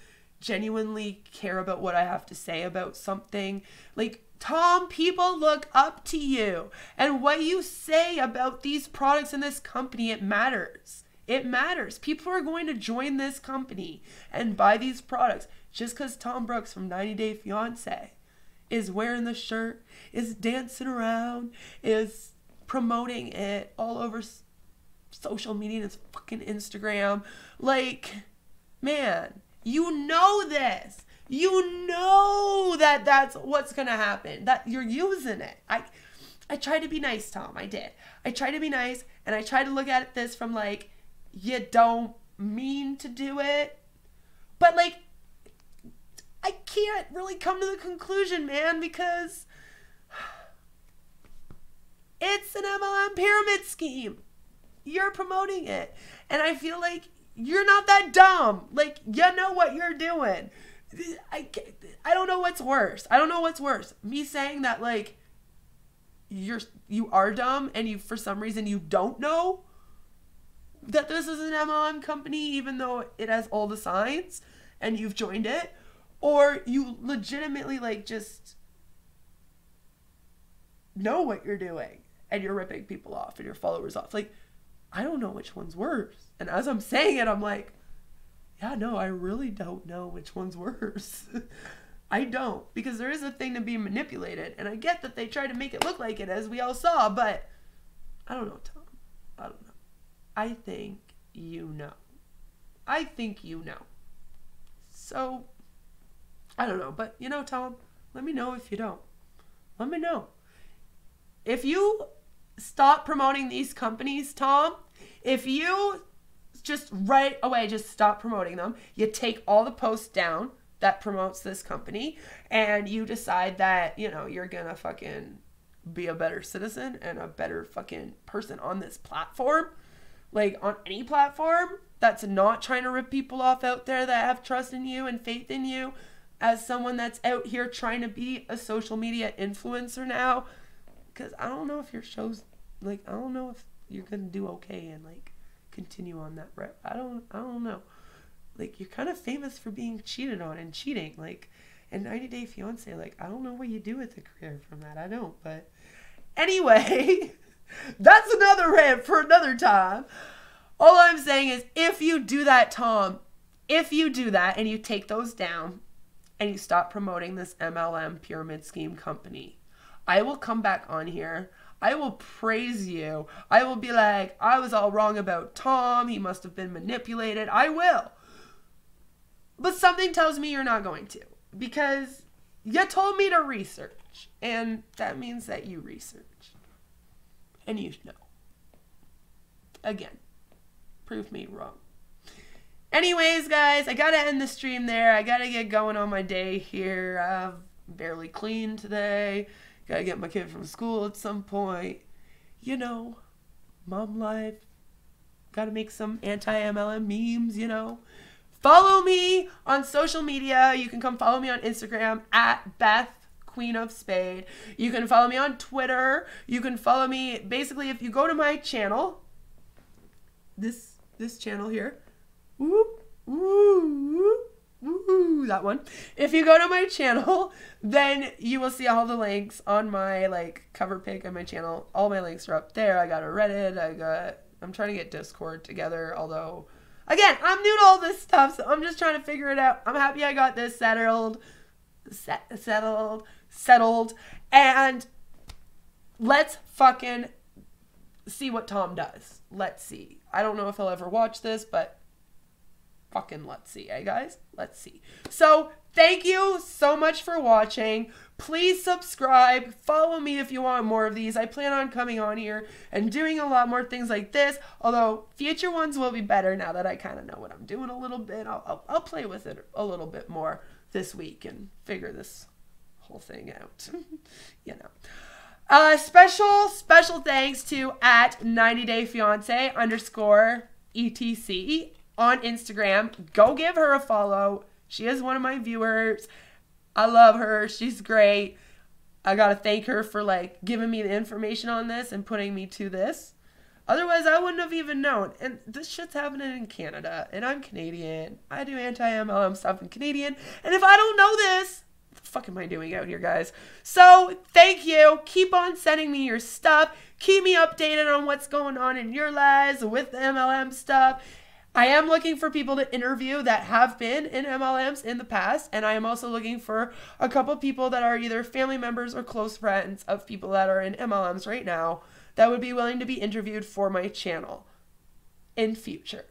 genuinely care about what I have to say about something. Like, Tom, people look up to you. And what you say about these products in this company, it matters. It matters. People are going to join this company and buy these products just because Tom Brooks from 90 Day Fiance is wearing the shirt, is dancing around, is promoting it all over social media and his fucking Instagram. Like, man, you know this. You know that that's what's going to happen. That you're using it. I I tried to be nice, Tom. I did. I tried to be nice and I tried to look at this from like you don't mean to do it. But like I can't really come to the conclusion, man, because it's an MLM pyramid scheme. You're promoting it. And I feel like you're not that dumb. Like, you know what you're doing. I, I don't know what's worse. I don't know what's worse. Me saying that, like, you're you are dumb and you for some reason you don't know that this is an MLM company even though it has all the signs and you've joined it or you legitimately like just know what you're doing and you're ripping people off and your followers off like I don't know which one's worse. And as I'm saying it, I'm like, yeah, no, I really don't know which one's worse. I don't because there is a thing to be manipulated, and I get that they try to make it look like it, as we all saw, but I don't know, Tom. I don't know. I think you know. I think you know. So, I don't know, but you know, Tom, let me know if you don't. Let me know. If you stop promoting these companies, Tom, if you just right away just stop promoting them, you take all the posts down that promotes this company and you decide that, you know, you're gonna fucking be a better citizen and a better fucking person on this platform, like on any platform that's not trying to rip people off out there that have trust in you and faith in you as someone that's out here trying to be a social media influencer now because i don't know if your show's like i don't know if you're gonna do okay and like continue on that route. I don't i don't know. Like you're kind of famous for being cheated on and cheating like and 90 day fiance like i don't know what you do with a career from that i don't but anyway that's another rant for another time. All i'm saying is if you do that tom if you do that and you take those down and you stop promoting this mlm pyramid scheme company i will come back on here I will praise you. I will be like, I was all wrong about Tom. He must have been manipulated. I will. But something tells me you're not going to because you told me to research, and that means that you research. And you know. Again, prove me wrong. Anyways, guys, I gotta end the stream there. I gotta get going on my day here. I've barely cleaned today. Gotta get my kid from school at some point. You know, mom life. Gotta make some anti MLM memes, you know. Follow me on social media. You can come follow me on Instagram at Beth Queen of Spade. You can follow me on Twitter. You can follow me basically if you go to my channel. This this channel here. Whoop, whoop, whoop, that one. If you go to my channel, then you will see all the links on my like cover pic on my channel. All my links are up there. I got a Reddit. I got I'm trying to get Discord together, although Again, I'm new to all this stuff, so I'm just trying to figure it out. I'm happy I got this settled, set, settled, settled, and let's fucking see what Tom does. Let's see. I don't know if he'll ever watch this, but fucking let's see, eh, guys? Let's see. So, thank you so much for watching. Please subscribe. Follow me if you want more of these. I plan on coming on here and doing a lot more things like this. Although future ones will be better now that I kind of know what I'm doing a little bit. I'll, I'll, I'll play with it a little bit more this week and figure this whole thing out. you know. Uh, special, special thanks to at 90 Day Fiance underscore ETC on Instagram. Go give her a follow. She is one of my viewers. I love her. She's great. I got to thank her for like giving me the information on this and putting me to this. Otherwise, I wouldn't have even known. And this shit's happening in Canada, and I'm Canadian. I do anti MLM stuff in Canadian. And if I don't know this, what the fuck am I doing out here, guys? So, thank you. Keep on sending me your stuff. Keep me updated on what's going on in your lives with MLM stuff. I am looking for people to interview that have been in MLMs in the past, and I am also looking for a couple people that are either family members or close friends of people that are in MLMs right now that would be willing to be interviewed for my channel in future.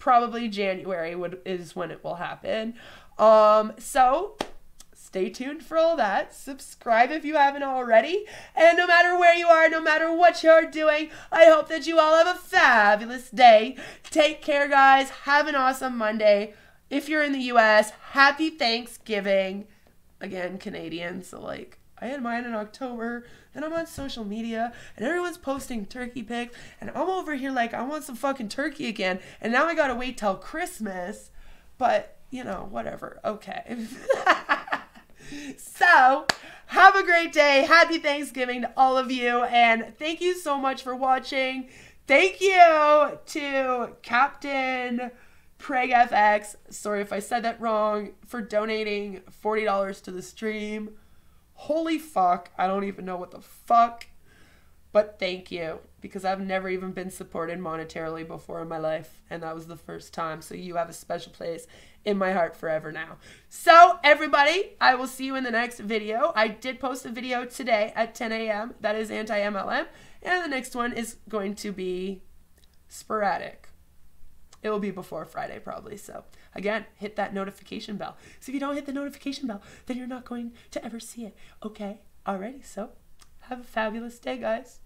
Probably January would is when it will happen. Um, so Stay tuned for all that. Subscribe if you haven't already. And no matter where you are, no matter what you're doing, I hope that you all have a fabulous day. Take care, guys. Have an awesome Monday. If you're in the US, happy Thanksgiving. Again, Canadian, so like I had mine in October. Then I'm on social media and everyone's posting turkey pics. And I'm over here like, I want some fucking turkey again. And now I gotta wait till Christmas. But, you know, whatever. Okay. so, have a great day. Happy Thanksgiving to all of you. And thank you so much for watching. Thank you to Captain Preg FX. Sorry if I said that wrong. For donating $40 to the stream. Holy fuck. I don't even know what the fuck. But thank you because I've never even been supported monetarily before in my life. And that was the first time. So you have a special place in my heart forever now. So, everybody, I will see you in the next video. I did post a video today at 10 a.m. That is anti MLM. And the next one is going to be sporadic. It will be before Friday, probably. So, again, hit that notification bell. So, if you don't hit the notification bell, then you're not going to ever see it. Okay? Alrighty. So, have a fabulous day, guys.